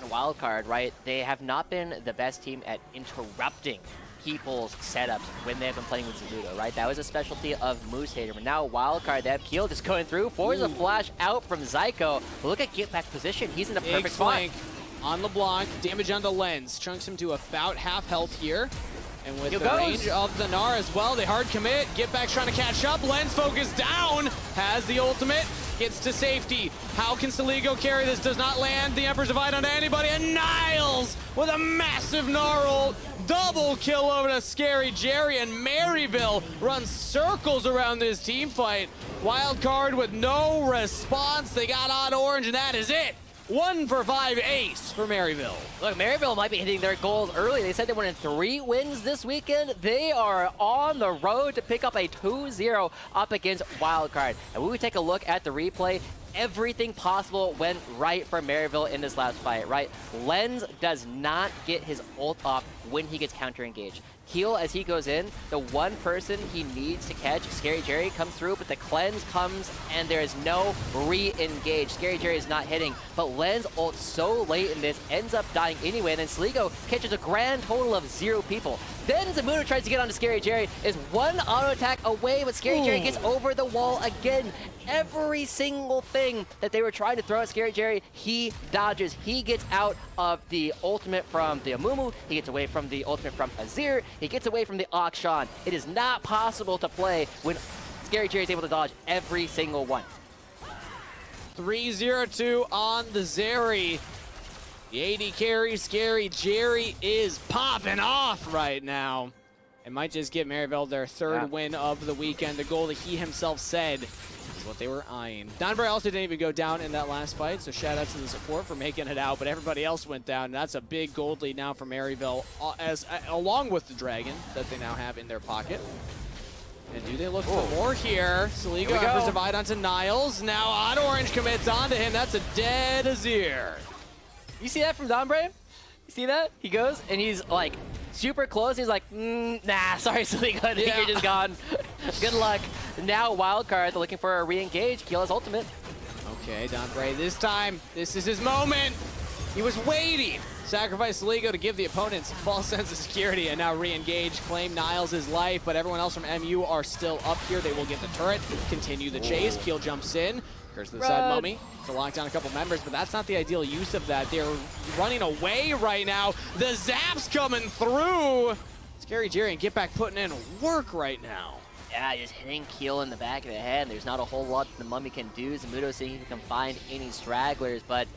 And wild card, right? They have not been the best team at interrupting people's setups when they have been playing with Zamudo, right? That was a specialty of Moose Hater. But now wild card, they have Keel just going through. Force a flash out from Zyko. But look at get back position. He's in the Big perfect spot. flank on LeBlanc. Damage on the lens. Chunks him to about half health here. And with the goes. range of the Gnar as well, they hard commit. Get back trying to catch up. Lens focus down. Has the ultimate. Gets to safety. How can Saligo carry this? Does not land. The Emperor's Divide onto anybody. And Niles with a massive Gnar ult. Double kill over to Scary Jerry. And Maryville runs circles around this team fight. Wild card with no response. They got on orange, and that is it. One for five ace for Maryville. Look, Maryville might be hitting their goals early. They said they wanted three wins this weekend. They are on the road to pick up a 2-0 up against Wildcard. And we take a look at the replay, everything possible went right for Maryville in this last fight, right? Lens does not get his ult off when he gets counter-engaged. Heal as he goes in, the one person he needs to catch, Scary Jerry, comes through, but the cleanse comes and there is no re-engage. Scary Jerry is not hitting, but Lens ult so late in this ends up dying anyway, and then Saligo catches a grand total of zero people. Then Zamudo tries to get onto Scary Jerry, is one auto attack away, but Scary Jerry gets over the wall again. Every single thing that they were trying to throw at Scary Jerry, he dodges. He gets out of the ultimate from the Amumu, he gets away from the ultimate from Azir, he gets away from the Akshan. It is not possible to play when Scary Jerry is able to dodge every single one. 3-0-2 on the Zeri. The AD carry, Scary Jerry is popping off right now. It might just get Maryville their third Yeah. win of the weekend, The goal that he himself said is what they were eyeing. Donbray also didn't even go down in that last fight, so shout out to the support for making it out, but everybody else went down, and that's a big gold lead now for Maryville, uh, as uh, along with the Dragon that they now have in their pocket. And do they look for more here? Saligo go. offers divide onto Niles. Now Odd Orange commits onto him. That's a dead Azir. You see that from Donbray? You see that? He goes and he's like super close. He's like, mm, nah, <laughs> sorry, Saligo. I think Yeah. you're just gone. <laughs> Good luck. Now Wildcard, they're looking for a re-engage. His ultimate. Okay, Donbray, this time, this is his moment. He was waiting. Sacrifice Saligo to give the opponents false <laughs> sense of security and now re-engage, claim Niles' life, but everyone else from MU are still up here. They will get the turret, continue the chase. Keel jumps in, curse to the side, Run. Mummy to lock down a couple members, but that's not the ideal use of that. They're running away right now. The zap's coming through. Scary Jerry and Get Back putting in work right now. Yeah, just hitting Keel in the back of the head. There's not a whole lot the Mummy can do. Zamudo seeing if he can find any stragglers, but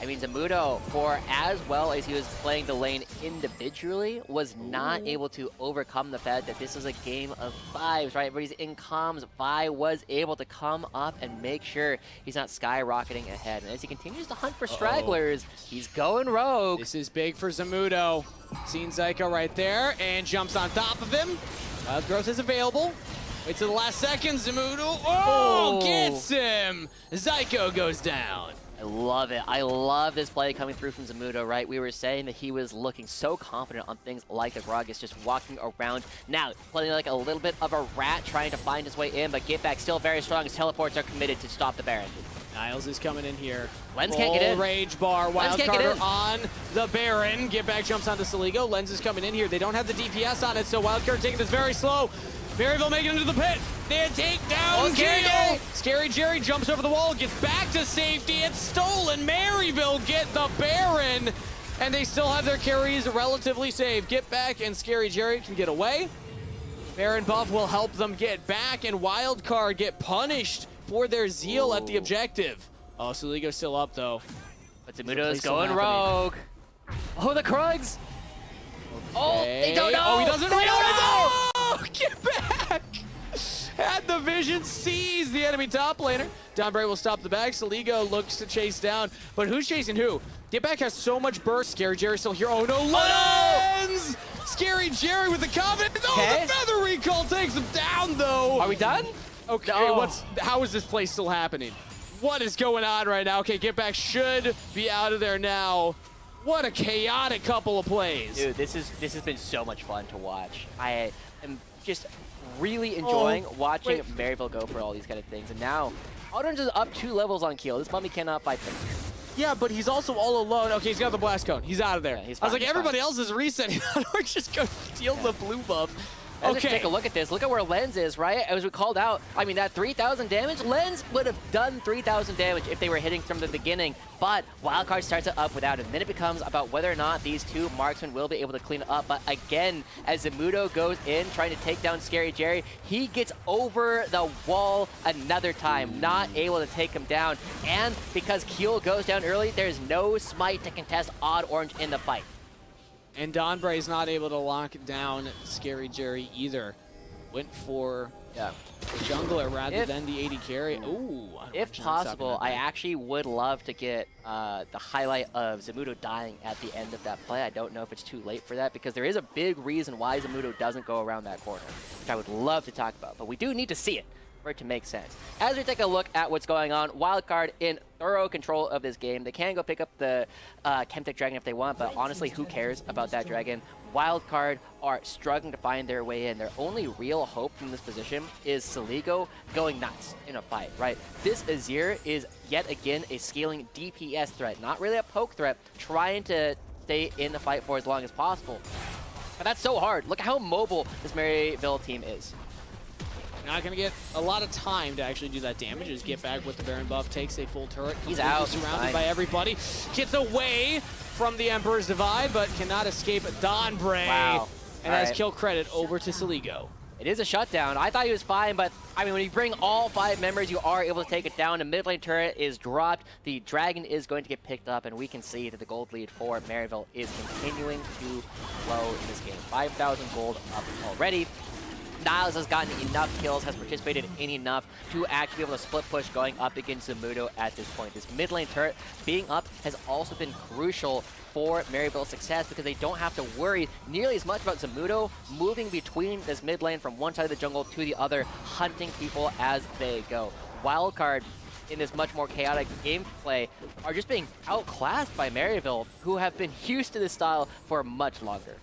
I mean, Zamudo, for as well as he was playing the lane individually, was not mm-hmm. able to overcome the fact that this was a game of fives, right? Everybody's in comms. Vi was able to come up and make sure he's not skyrocketing ahead. And as he continues to hunt for stragglers, he's going rogue. This is big for Zamudo. Seen Zyko right there and jumps on top of him. Wild Growth is available. Wait till the last second. Zamudo, oh, Oh. gets him. Zyko goes down. I love it. I love this play coming through from Zamudo, right? We were saying that he was looking so confident on things like the Gragas, just walking around. Now, playing like a little bit of a rat, trying to find his way in, but Get Back still very strong. His teleports are committed to stop the Baron. Niles is coming in here. Lens can't get Full in. rage bar. Wildcard on the Baron. Get back jumps onto Saligo. Lens is coming in here. They don't have the DPS on it, so Wildcard taking this very slow. Maryville making it into the pit. They take down Oh, Scary. Jerry. Scary Jerry jumps over the wall, gets back to safety. It's stolen. Maryville get the Baron. And they still have their carries relatively safe. Get back and Scary Jerry can get away. Baron buff will help them get back, and Wildcard get punished for their zeal at the objective. Oh, Saligo's still up, though. But still going rogue. Oh, the Krugs! Oh, they don't know! Oh, he doesn't They don't realize. know! Oh, get back! Had the vision, sees the enemy top laner. Donbray will stop the back. Saligo looks to chase down, but who's chasing who? Get back has so much burst. Scary Jerry still here. Oh no, oh, Lens! Scary Jerry with the confidence. Oh, Okay. the feather recall takes him down though. Are we done? Okay, No. what's how is this play still happening? What is going on right now? Okay, get back should be out of there now. What a chaotic couple of plays. Dude, this is this has been so much fun to watch. I just really oh, enjoying watching wait. Maryville go for all these kind of things. And now, Aldrin's is up two levels on Keel. This mummy cannot fight them. Yeah, but he's also all alone. Okay, he's got the blast cone. He's out of there. Yeah, he's I was like, everybody fine. else is resetting. <laughs> or just go steal the blue buff. Let's just take a look at this. Look at where Lens is, right? As we called out, I mean, that 3,000 damage, Lens would have done 3,000 damage if they were hitting from the beginning, but Wildcard starts it up without him. Then it becomes about whether or not these two marksmen will be able to clean up. But again, as Zamudo goes in, trying to take down Scary Jerry, he gets over the wall another time, not able to take him down. And because Keel goes down early, there's no smite to contest Odd Orange in the fight. And Donbray's not able to lock down Scary Jerry either. Went for Yeah. the jungler rather If- than the AD carry. Ooh. If possible, I actually would love to get uh, the highlight of Zamudo dying at the end of that play. I don't know if it's too late for that because there is a big reason why Zamudo doesn't go around that corner, which I would love to talk about. But we do need to see it for it to make sense. As we take a look at what's going on, Wildcard in thorough control of this game. They can go pick up the uh, Chemtech Dragon if they want, but honestly, who cares about that dragon? Wildcard are struggling to find their way in. Their only real hope from this position is Saligo going nuts in a fight, right? This Azir is yet again a scaling DPS threat, not really a poke threat, trying to stay in the fight for as long as possible. But that's so hard. Look at how mobile this Maryville team is. Not going to get a lot of time to actually do that damage. Just get back with the Baron buff, takes a full turret. He's out. Surrounded by everybody. Gets away from the Emperor's Divide, but cannot escape Donbray. Wow. And All has right. kill credit over to Saligo. It is a shutdown. I thought he was fine, but I mean, when you bring all five members, you are able to take it down. The mid lane turret is dropped. The dragon is going to get picked up, and we can see that the gold lead for Maryville is continuing to flow in this game. 5,000 gold up already. Niles has gotten enough kills, has participated in enough to actually be able to split push going up against Zamudo at this point. This mid lane turret being up has also been crucial for Maryville's success because they don't have to worry nearly as much about Zamudo moving between this mid lane from one side of the jungle to the other, hunting people as they go. Wildcard in this much more chaotic gameplay are just being outclassed by Maryville, who have been <laughs> used to this style for much longer.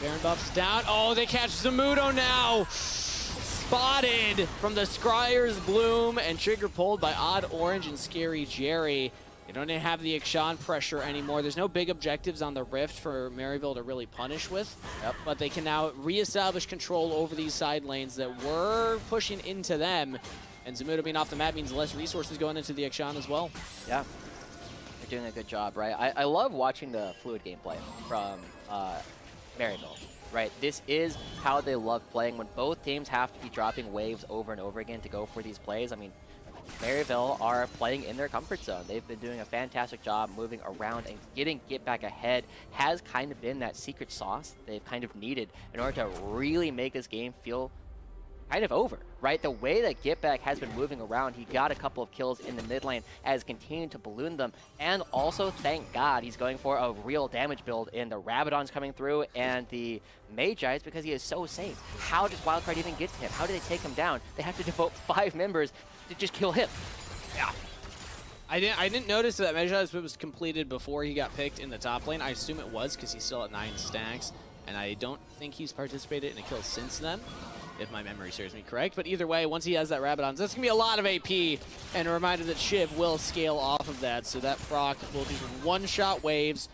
Baron buffs down. Oh, they catch Zamudo now. Spotted from the Scryer's Bloom and trigger pulled by Odd Orange and Scary Jerry. They don't even have the Akshan pressure anymore. There's no big objectives on the Rift for Maryville to really punish with. Yep. But they can now reestablish control over these side lanes that were pushing into them. And Zamudo being off the map means less resources going into the Akshan as well. Yeah, they're doing a good job, right? I, I love watching the fluid gameplay from uh, Maryville, right? This is how they love playing when both teams have to be dropping waves over and over again to go for these plays. I mean, Maryville are playing in their comfort zone. They've been doing a fantastic job moving around and getting get back ahead has kind of been that secret sauce they've kind of needed in order to really make this game feel kind of over, right? The way that Get Back has been moving around, he got a couple of kills in the mid lane, has continued to balloon them, and also, thank God, he's going for a real damage build in the Rabadon's coming through and the Mejai's because he is so safe. How does Wildcard even get to him? How do they take him down? They have to devote <laughs> five members to just kill him. Yeah. I didn't. I didn't notice that Mejai's was completed before he got picked in the top lane. I assume it was because he's still at nine stacks, and I don't think he's participated in a kill since then, if my memory serves me correct. But either way, once he has that Rabadon, that's gonna be a lot of AP, and a reminder that Shiv will scale off of that, so that proc will be one-shot waves.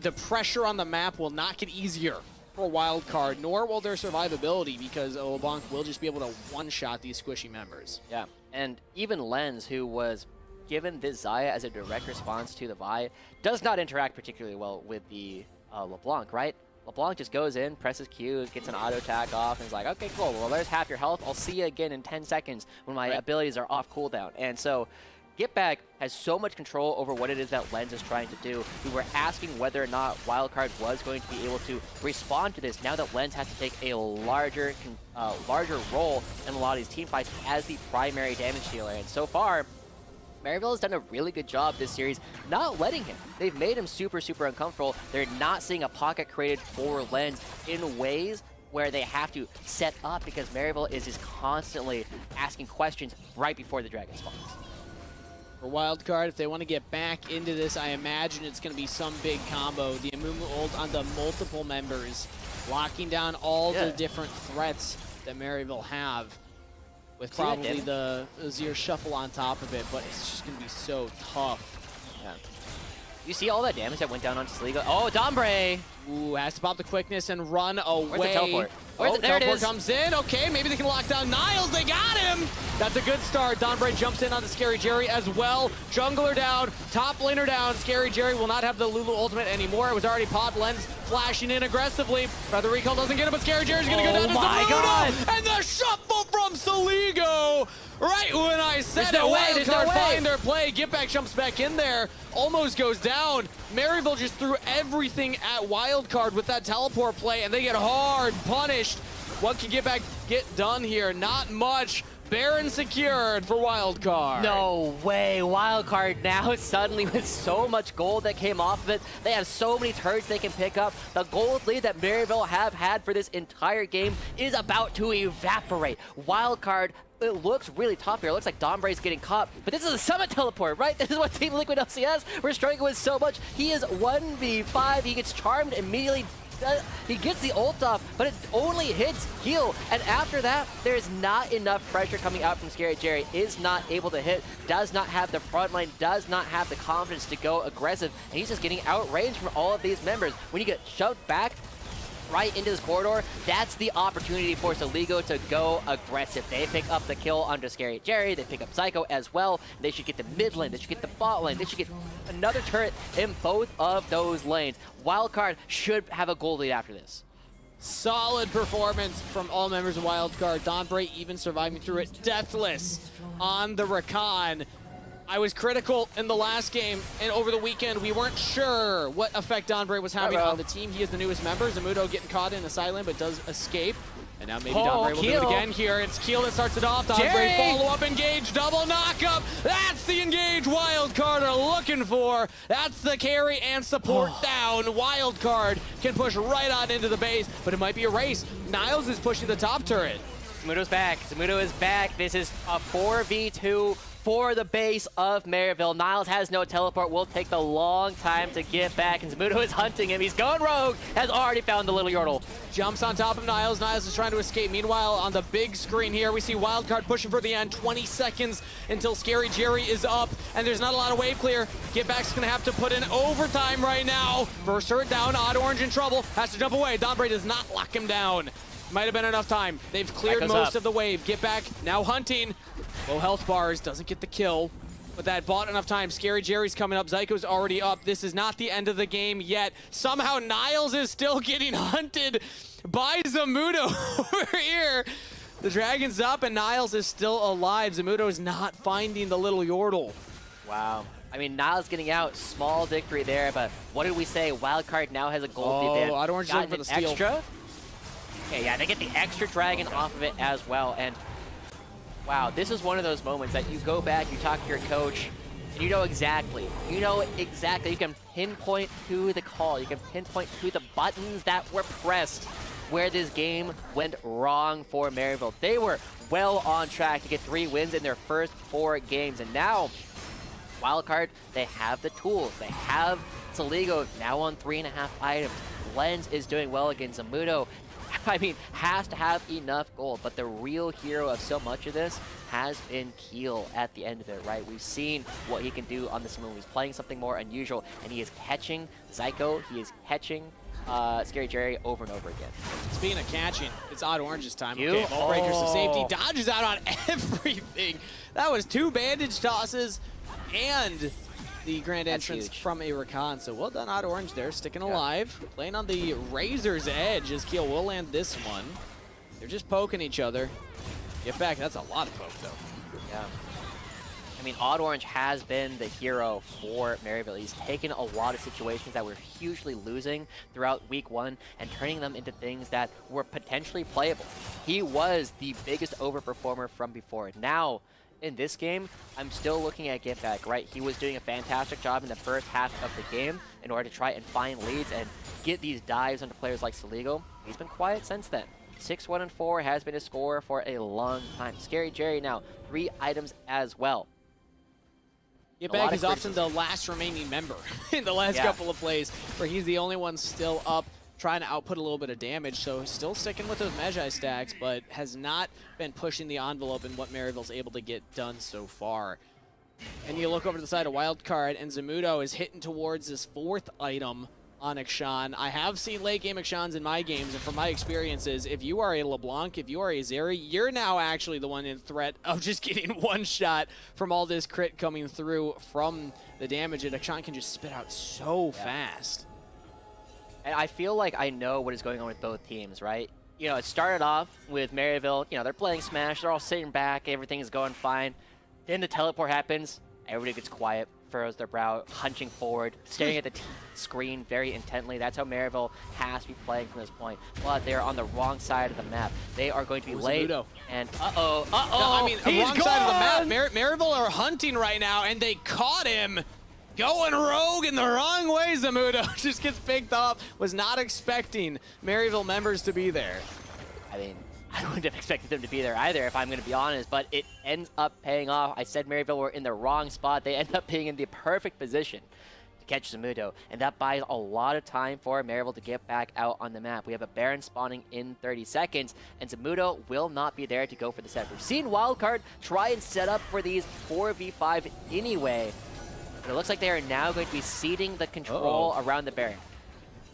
The pressure on the map will not get easier for Wildcard, nor will their survivability because Obonk will just be able to one-shot these squishy members. Yeah, and even Lens, who was given this Xayah as a direct response to the Vi, does not interact particularly well with the uh, LeBlanc, right? LeBlanc just goes in, presses Q, gets an auto attack off, and is like, okay, cool, well, there's half your health. I'll see you again in 10 seconds when my Right. abilities are off cooldown. And so, Get Back has so much control over what it is that Lens is trying to do. We were asking whether or not Wildcard was going to be able to respond to this now that Lens has to take a larger uh, larger role in a lot of these team fights as the primary damage dealer. And so far, Maryville has done a really good job this series not letting him. They've made him super, super uncomfortable. They're not seeing a pocket created for Lens in ways where they have to set up because Maryville is just constantly asking questions right before the dragon spawns. For Wildcard, if they want to get back into this, I imagine it's going to be some big combo. The Amumu ult on the multiple members, locking down all Yeah. the different threats that Maryville have, with probably the Azir shuffle on top of it, but it's just going to be so tough. Yeah. You see all that damage that went down on Saligo? Oh, Donbray! Ooh, has to pop the quickness and run away. Where's the teleport? Where's oh, it? There teleport comes in. Okay, maybe they can lock down Niles. They got him. That's a good start. Donbray jumps in on the Scary Jerry as well. Jungler down, top laner down. Scary Jerry will not have the Lulu ultimate anymore. It was already popped. Lens flashing in aggressively. Feather Recall doesn't get it, but Scary Jerry's going to go Oh down to oh my Zamudo. God. And the shuffle from Saligo. Right when I said There's no it, way, there's no Wildcard find their play. Get back jumps back in there. Almost goes down. Maryville just threw everything at Wildcard with that teleport play, and they get hard punished. What can Get back get done here? Not much. Baron secured for wild card. No way. Wild card now <laughs> suddenly with so much gold that came off of it. They have so many turrets they can pick up. The gold lead that Maryville have had for this entire game is about to evaporate. Wildcard it looks really tough here. It looks like Donbray's getting caught, but this is a summit teleport, right? <laughs> This is what Team Liquid LCS we're struggling with so much. He is 1v5. He gets charmed immediately, uh, he gets the ult off, but it only hits heal. And after that, there's not enough pressure coming out from Scary Jerry. Is not able to hit, does not have the front line, does not have the confidence to go aggressive, and he's just getting outranged from all of these members. When you get shoved back, right into this corridor, that's the opportunity for Saligo to go aggressive. They pick up the kill onto Scary Jerry, they pick up Zyko as well. They should get the mid lane, they should get the bot lane, they should get another turret in both of those lanes. Wildcard should have a gold lead after this. Solid performance from all members of Wildcard. Donbray even surviving through it deathless on the Rakan. I was critical in the last game, and over the weekend, we weren't sure what effect Donbray was having on the team. He is the newest member. Zamudo getting caught in a silent, but does escape. And now maybe Oh, Donbray will do it again here. It's Keel that starts it off. Donbray Jerry! follow up, engage, double knock-up. That's the engage Wildcard are looking for. That's the carry and support Oh. <sighs> down. Wildcard can push right on into the base, but it might be a race. Niles is pushing the top turret. Zamudo's back. Zamudo is back. This is a 4v2 for the base of Maryville. Niles has no teleport. Will take the long time to get back, and Zamudo is hunting him. He's going rogue. Has already found the little Yordle. Jumps on top of Niles. Niles is trying to escape. Meanwhile, on the big screen here, we see Wildcard pushing for the end. 20 seconds until Scary Jerry is up, and there's not a lot of wave clear. Get Back's gonna have to put in overtime right now. First turret down. Odd Orange in trouble. Has to jump away. Donbray does not lock him down. Might have been enough time. They've cleared most up. of the wave. Get Back now hunting. Low health bars. Doesn't get the kill. But that bought enough time. Scary Jerry's coming up. Zyko's already up. This is not the end of the game yet. Somehow Niles is still getting <laughs> hunted by Zamudo <laughs> over here. The Dragon's up and Niles is still alive. Zamudo is not finding the little Yordle. Wow. I mean, Niles getting out. Small victory there, but what did we say? Wildcard now has a gold lead. Oh, have Odd Orange for an extra. Okay, yeah, they get the extra dragon off of it as well. And wow, this is one of those moments that you go back, you talk to your coach, and you know exactly. You know exactly. You can pinpoint to the call. You can pinpoint to the buttons that were pressed where this game went wrong for Maryville. They were well on track to get three wins in their first four games. And now Wildcard, they have the tools. They have Saligo now on three and a half items. Lens is doing well against Zamudo. I mean, has to have enough gold, but the real hero of so much of this has been Keel at the end of it, right? We've seen what he can do on this move. He's playing something more unusual, and he is catching Zyko. He is catching uh, Scary Jerry over and over again. Speaking of catching, it's Odd Orange's time. You- Okay, ball breakers to safety. Oh. Dodges out on <laughs> everything. That was two bandage tosses and the grand That's entrance huge. from a Rakan. So well done, Odd Orange there, sticking Yeah. alive. Playing on the Razor's edge as Keel will land this one. They're just poking each other. Get back. That's a lot of poke, though. Yeah. I mean, Odd Orange has been the hero for Maryville. He's taken a lot of situations that were hugely losing throughout week one and turning them into things that were potentially playable. He was the biggest overperformer from before. Now, in this game, I'm still looking at Get Back, right? He was doing a fantastic job in the first half of the game in order to try and find leads and get these dives onto players like Saligo. He's been quiet since then. 6 1 and 4 has been a score for a long time. Scary Jerry now, three items as well. Get A back of is often the last remaining member <laughs> in the last Yeah. couple of plays, where he's the only one still up, trying to output a little bit of damage. So still sticking with those Mejai stacks, but has not been pushing the envelope in what Maryville's able to get done so far. And you look over to the side of Wildcard, and Zamudo is hitting towards this fourth item on Akshan. I have seen late game Akshans in my games, and from my experiences, if you are a LeBlanc, if you are a Zeri, you're now actually the one in threat <laughs> of just getting one shot from all this crit coming through from the damage, and Akshan can just spit out so fast. And I feel like I know what is going on with both teams, right? You know, it started off with Maryville, you know, they're playing Smash, they're all sitting back, everything is going fine. Then the teleport happens, everybody gets quiet, furrows their brow, hunching forward, staring at the t- screen very intently. That's how Maryville has to be playing from this point. But they're on the wrong side of the map. They are going to be late. And uh-oh, uh-oh, No, I mean, he's wrong side of the map. gone! Mar- Maryville are hunting right now, and they caught him going rogue in the wrong way. Zamudo <laughs> just gets picked up. Was not expecting Maryville members to be there. I mean, <laughs> I wouldn't have expected them to be there either, if I'm going to be honest, but it ends up paying off. I said Maryville were in the wrong spot. They <laughs> end up being in the perfect position to catch Zamudo, and that buys a lot of time for Maryville to get back out on the map. We have a Baron spawning in 30 seconds, and Zamudo will not be there to go for the set. We've seen Wildcard try and set up for these 4v5 anyway, but it looks like they are now going to be ceding the control Uh-oh. around the Baron.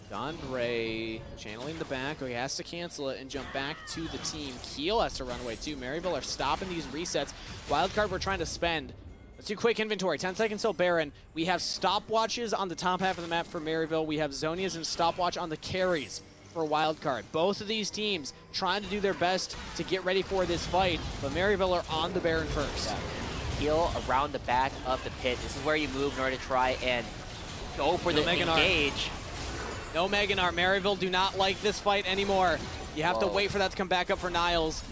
Donbray channeling the back. Oh, he has to cancel it and jump back to the team. Keel has to run away too. Maryville are stopping these resets. Wildcard we're trying to spend. Let's do quick inventory. 10 seconds till Baron. We have stopwatches on the top half of the map for Maryville. We have Zhonya's and stopwatch on the carries for Wildcard. Both of these teams trying to do their best to get ready for this fight, but Maryville are on the Baron first. Yeah. Heel around the back of the pit. This is where you move in order to try and go for No the Mega Gnar. engage. No Mega Gnar. Maryville do not like this fight anymore. You have to wait for that to come back up for Niles.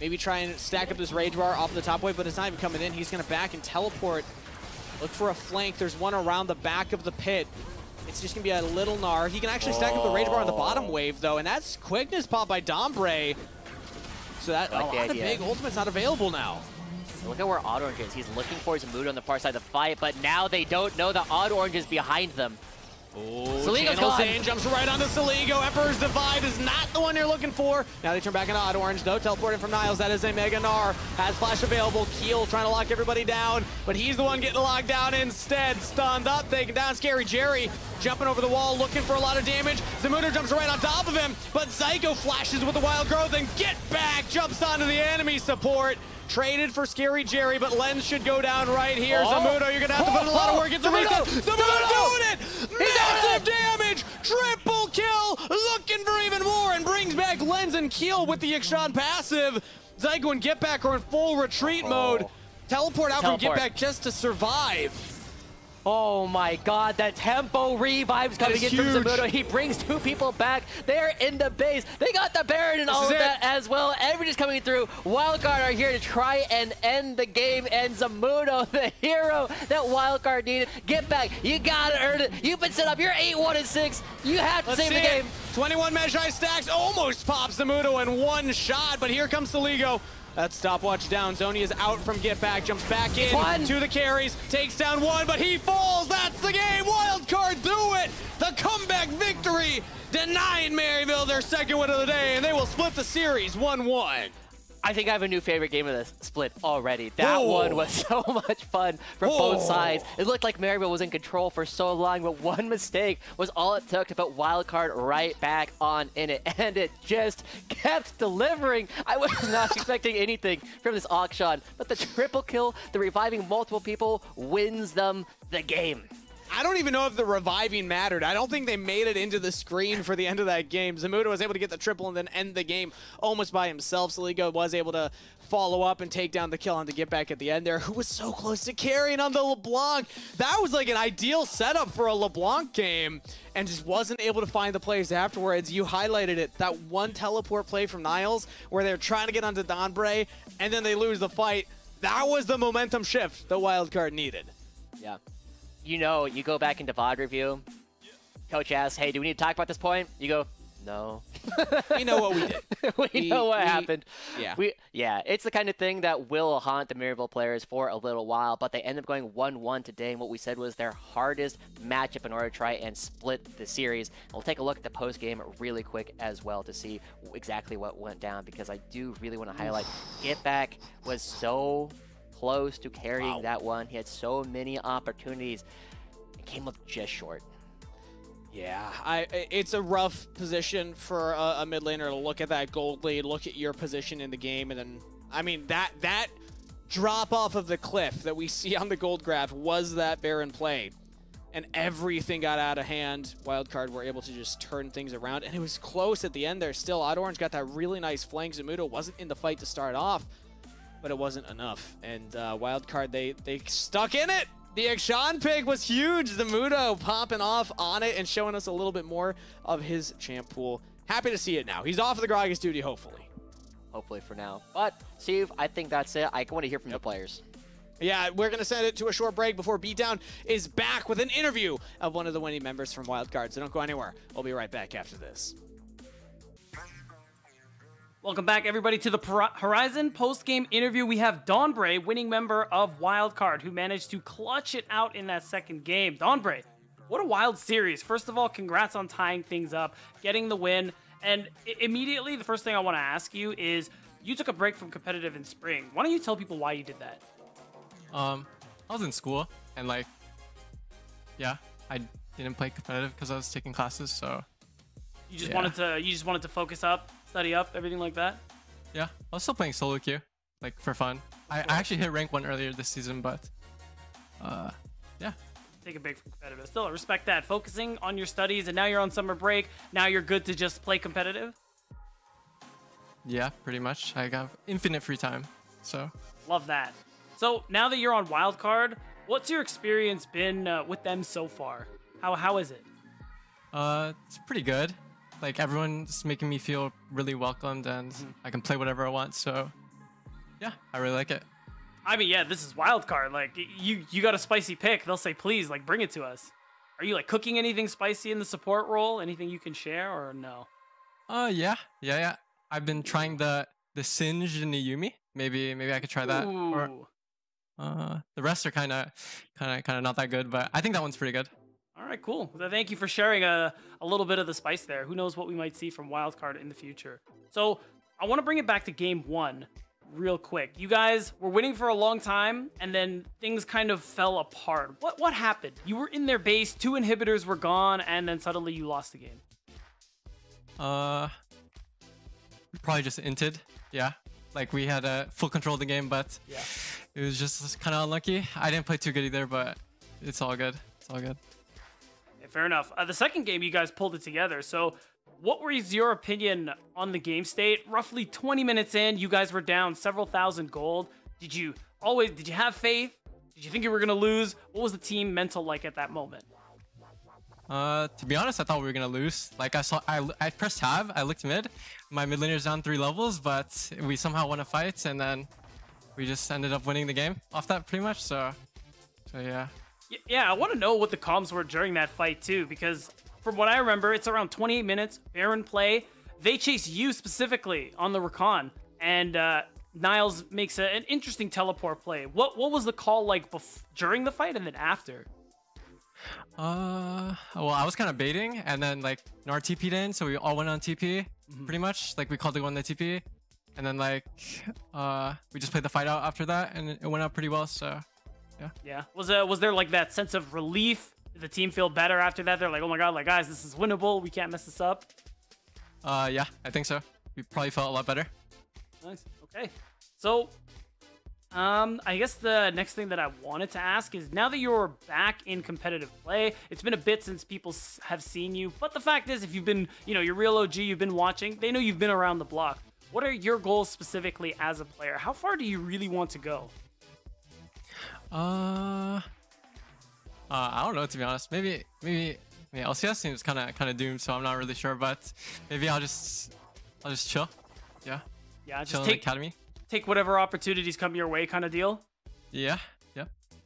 Maybe try and stack up this Rage Bar off the top wave, but it's not even coming in. He's going to back and teleport. Look for a flank. There's one around the back of the pit. It's just going to be a little Gnar. He can actually stack up the Rage Bar on the bottom wave, though, and that's quickness pop by Donbray. So that like a lot of big ultimate's not available now. Look at where Odd Orange is. He's looking for Zamudo on the far side of the fight, but now they don't know that Odd Orange is behind them. Oh, Saligo's gone. in, jumps right onto Saligo. Emperor's Divide is not the one you're looking for. Now they turn back into Odd Orange, though. Teleporting from Niles. That is a Mega Gnar. Has flash available. Keel trying to lock everybody down, but he's the one getting locked down instead. Stunned up, taken down. Scary Jerry jumping over the wall, looking for a lot of damage. Zamudo jumps right on top of him, but Zyko flashes with the Wild Growth and get back. Jumps onto the enemy support. Traded for Scary Jerry, but Lens should go down right here. Oh. Zamudo, you're gonna have to put in a lot of work. A Zamudo! reset. Zamudo doing it! Massive damage! Triple kill! Looking for even more and brings back Lens and Keel with the Akshan passive. Zyko and Get Back are in full retreat Oh. mode. Teleport out from Get Back just to survive. Oh my god, that tempo revives coming in is from huge. Zamudo. He brings two people back. They're in the base. They got the Baron and all of it. that as well. Everybody's coming through. Wildcard are here to try and end the game. And Zamudo, <laughs> the hero that Wildcard needed. Get back. You gotta earn it. You've been set up. You're 8-1 and 6. You have to Let's save the game. it. 21 Mejai stacks almost pops Zamudo in one shot, but here comes Saligo. That stopwatch down. Zhonya is out from get back, jumps back in One. to the carries, takes down one, but he falls. That's the game. Wild card do it. The comeback victory, denying Maryville their second win of the day, and they will split the series 1-1. I think I have a new favorite game of this split already. That Whoa. one was <laughs> so much fun for Whoa. both sides. It looked like Maryville was in control for so long, but one mistake was all it took to put Wildcard right back on in it, <laughs> and it just kept delivering. I was <laughs> not expecting anything from this Akshan, but the triple kill, the reviving multiple people, wins them the game. I don't even know if the reviving mattered. I don't think they made it into the screen for the end of that game. Zamudo was able to get the triple and then end the game almost by himself. Saligo was able to follow up and take down the kill on to get back at the end there, who was so close to carrying on the LeBlanc. That was like an ideal setup for a LeBlanc game and just wasn't able to find the plays afterwards. You highlighted it, that one teleport play from Niles where they're trying to get onto Donbray and then they lose the fight. That was the momentum shift the wildcard needed. Yeah. You know, you go back into VOD review, coach asks, hey, do we need to talk about this point? You go, no. <laughs> We know what we did. <laughs> we, We- know what we- happened. yeah. We yeah, it's the kind of thing that will haunt the Maryville players for a little while, but they end up going 1-1 today, and what we said was their hardest matchup in order to try and split the series. We'll take a look at the post game really quick as well to see exactly what went down because I do really want to highlight Get Back was so close to carrying Wow. that one. He had so many opportunities and came up just short. Yeah, I, it's a rough position for a, a mid laner to look at that gold lead, look at your position in the game, and then I mean that that drop off of the cliff that we <laughs> see on the gold graph was that Baron play, and everything got out of hand. Wildcard were able to just turn things around, and it was close at the end there. Still, Odd Orange got that really nice flank. Zamudo wasn't in the fight to start off, but it wasn't enough. And uh, Wildcard, they they stuck in it. The Akshan pick was huge. Zamudo popping off on it and showing us a little bit more of his champ pool. Happy to see it now. He's off of the Gragas duty, hopefully. Hopefully for now. But Steve, I think that's it. I want to hear from the players. Yeah, we're going to send it to a short break before Beatdown is back with an interview of one of the winning members from Wildcard. So don't go anywhere. We'll be right back after this. Welcome back, everybody, to the Horizon post-game interview. We have Donbray, winning member of Wildcard, who managed to clutch it out in that second game. Donbray, what a wild series. First of all, congrats on tying things up, getting the win. And immediately, the first thing I want to ask you is you took a break from competitive in spring. Why don't you tell people why you did that? Um, I was in school and like, yeah, I didn't play competitive because I was taking classes. So you just yeah. wanted to you just wanted to focus up, study up, everything like that. Yeah, I was still playing solo queue, like for fun. I, I actually hit rank one earlier this season, but uh, yeah. Take a break from competitive. Still, I respect that. Focusing on your studies, and now you're on summer break. Now you're good to just play competitive. Yeah, pretty much. I got infinite free time, so love that. So now that you're on wildcard, what's your experience been uh, with them so far? How how is it? Uh, it's pretty good. Like everyone's making me feel really welcomed, and mm-hmm. I can play whatever I want. So, yeah, I really like it. I mean, yeah, this is wild card. Like you you got a spicy pick, they'll say please, like bring it to us. Are you like cooking anything spicy in the support role? Anything you can share or no? Uh, yeah, yeah, yeah. I've been trying the the singed Yuumi. Maybe maybe I could try that. Ooh. Or uh, the rest are kind of kind of kind of not that good, but I think that one's pretty good. Right, cool. Thank you for sharing a, a little bit of the spice there. Who knows what we might see from Wildcard in the future. So I want to bring it back to game one real quick. You guys were winning for a long time, and then things kind of fell apart. What what happened? You were in their base, two inhibitors were gone, and then suddenly you lost the game. Uh, probably just inted. Yeah, like we had a full control of the game, but yeah, it was just kind of unlucky. I didn't play too good either, but it's all good. It's all good. Fair enough. Uh, the second game, you guys pulled it together. So what was your opinion on the game state? Roughly 20 minutes in, you guys were down several thousand gold. Did you always did you have faith? Did you think you were gonna lose? What was the team mental like at that moment? Uh, to be honest, I thought we were gonna lose. Like I saw, I, I pressed tab, I looked mid, my mid laner's down three levels, but we somehow won a fight, and then we just ended up winning the game off that pretty much. So, so yeah. Yeah, I want to know what the comms were during that fight too, because from what I remember, it's around 28 minutes, Baron play. They chase you specifically on the Rakan, and uh, Niles makes a, an interesting teleport play. What what was the call like bef- during the fight and then after? Uh, well, I was kind of baiting, and then like Gnar TP'd in, so we all went on TP, mm-hmm. pretty much. Like we called the one the TP, and then like uh, we just played the fight out after that, and it went out pretty well. So, yeah. Yeah. Was uh, was there like that sense of relief did the team feel better after that? They're like, oh my god, like guys, this is winnable. We can't mess this up. Uh, yeah, I think so. We probably felt a lot better. Nice. Okay. So, um, I guess the next thing that I wanted to ask is now that you're back in competitive play, it's been a bit since people have seen you. But the fact is, if you've been, you know, you're real OG, you've been watching, they know you've been around the block. What are your goals specifically as a player? How far do you really want to go? Uh, uh, I don't know to be honest. Maybe maybe I mean, LCS seems kind of kind of doomed, so I'm not really sure. But maybe I'll just I'll just chill. Yeah. Yeah. Just chill take academy. Take whatever opportunities come your way, kind of deal. Yeah. Yeah.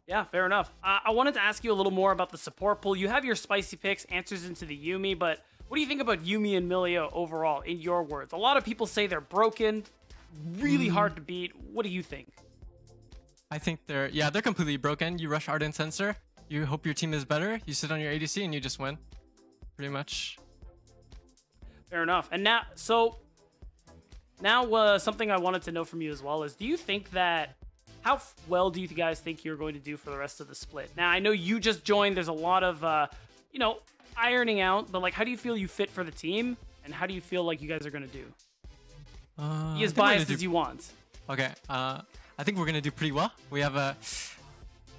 Yeah, fair enough. Uh, I wanted to ask you a little more about the support pool. You have your spicy picks, answers into the Yuumi, but what do you think about Yuumi and Milio overall, in your words? A lot of people say they're broken, really mm. hard to beat. What do you think? I think they're yeah they're completely broken. You rush Ardent Censer, you hope your team is better, you sit on your ADC and you just win. Pretty much. Fair enough. And now, so now uh, something I wanted to know from you as well is do you think that how well do you guys think you're going to do for the rest of the split? Now, I know you just joined. There's a lot of, uh, you know, ironing out, but like, how do you feel you fit for the team? And how do you feel like you guys are going to do? Uh, Be as biased as you want. Okay. Uh, I think we're going to do pretty well. We have a,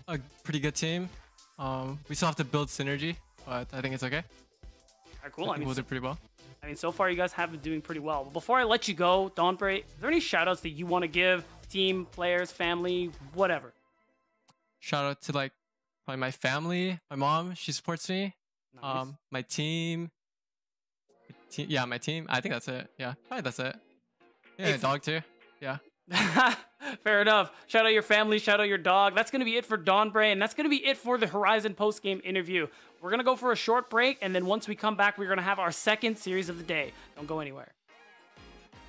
a pretty good team. Um, we still have to build synergy, but I think it's okay. All right, cool. I, I mean, we'll do pretty well. I mean, so far you guys have been doing pretty well. But before I let you go, Donbray, is there any shoutouts that you want to give? Team, players, family, whatever. Shout out to like probably my family, my mom, she supports me. Nice. Um, my team, yeah, my team. I think that's it. Yeah, probably that's it. Yeah, hey, dog too. Yeah. <laughs> <laughs> Fair enough. Shout out your family, shout out your dog. That's going to be it for Donbray, and that's going to be it for the Horizon post-game interview. We're going to go for a short break, and then once we come back, we're going to have our second series of the day. Don't go anywhere.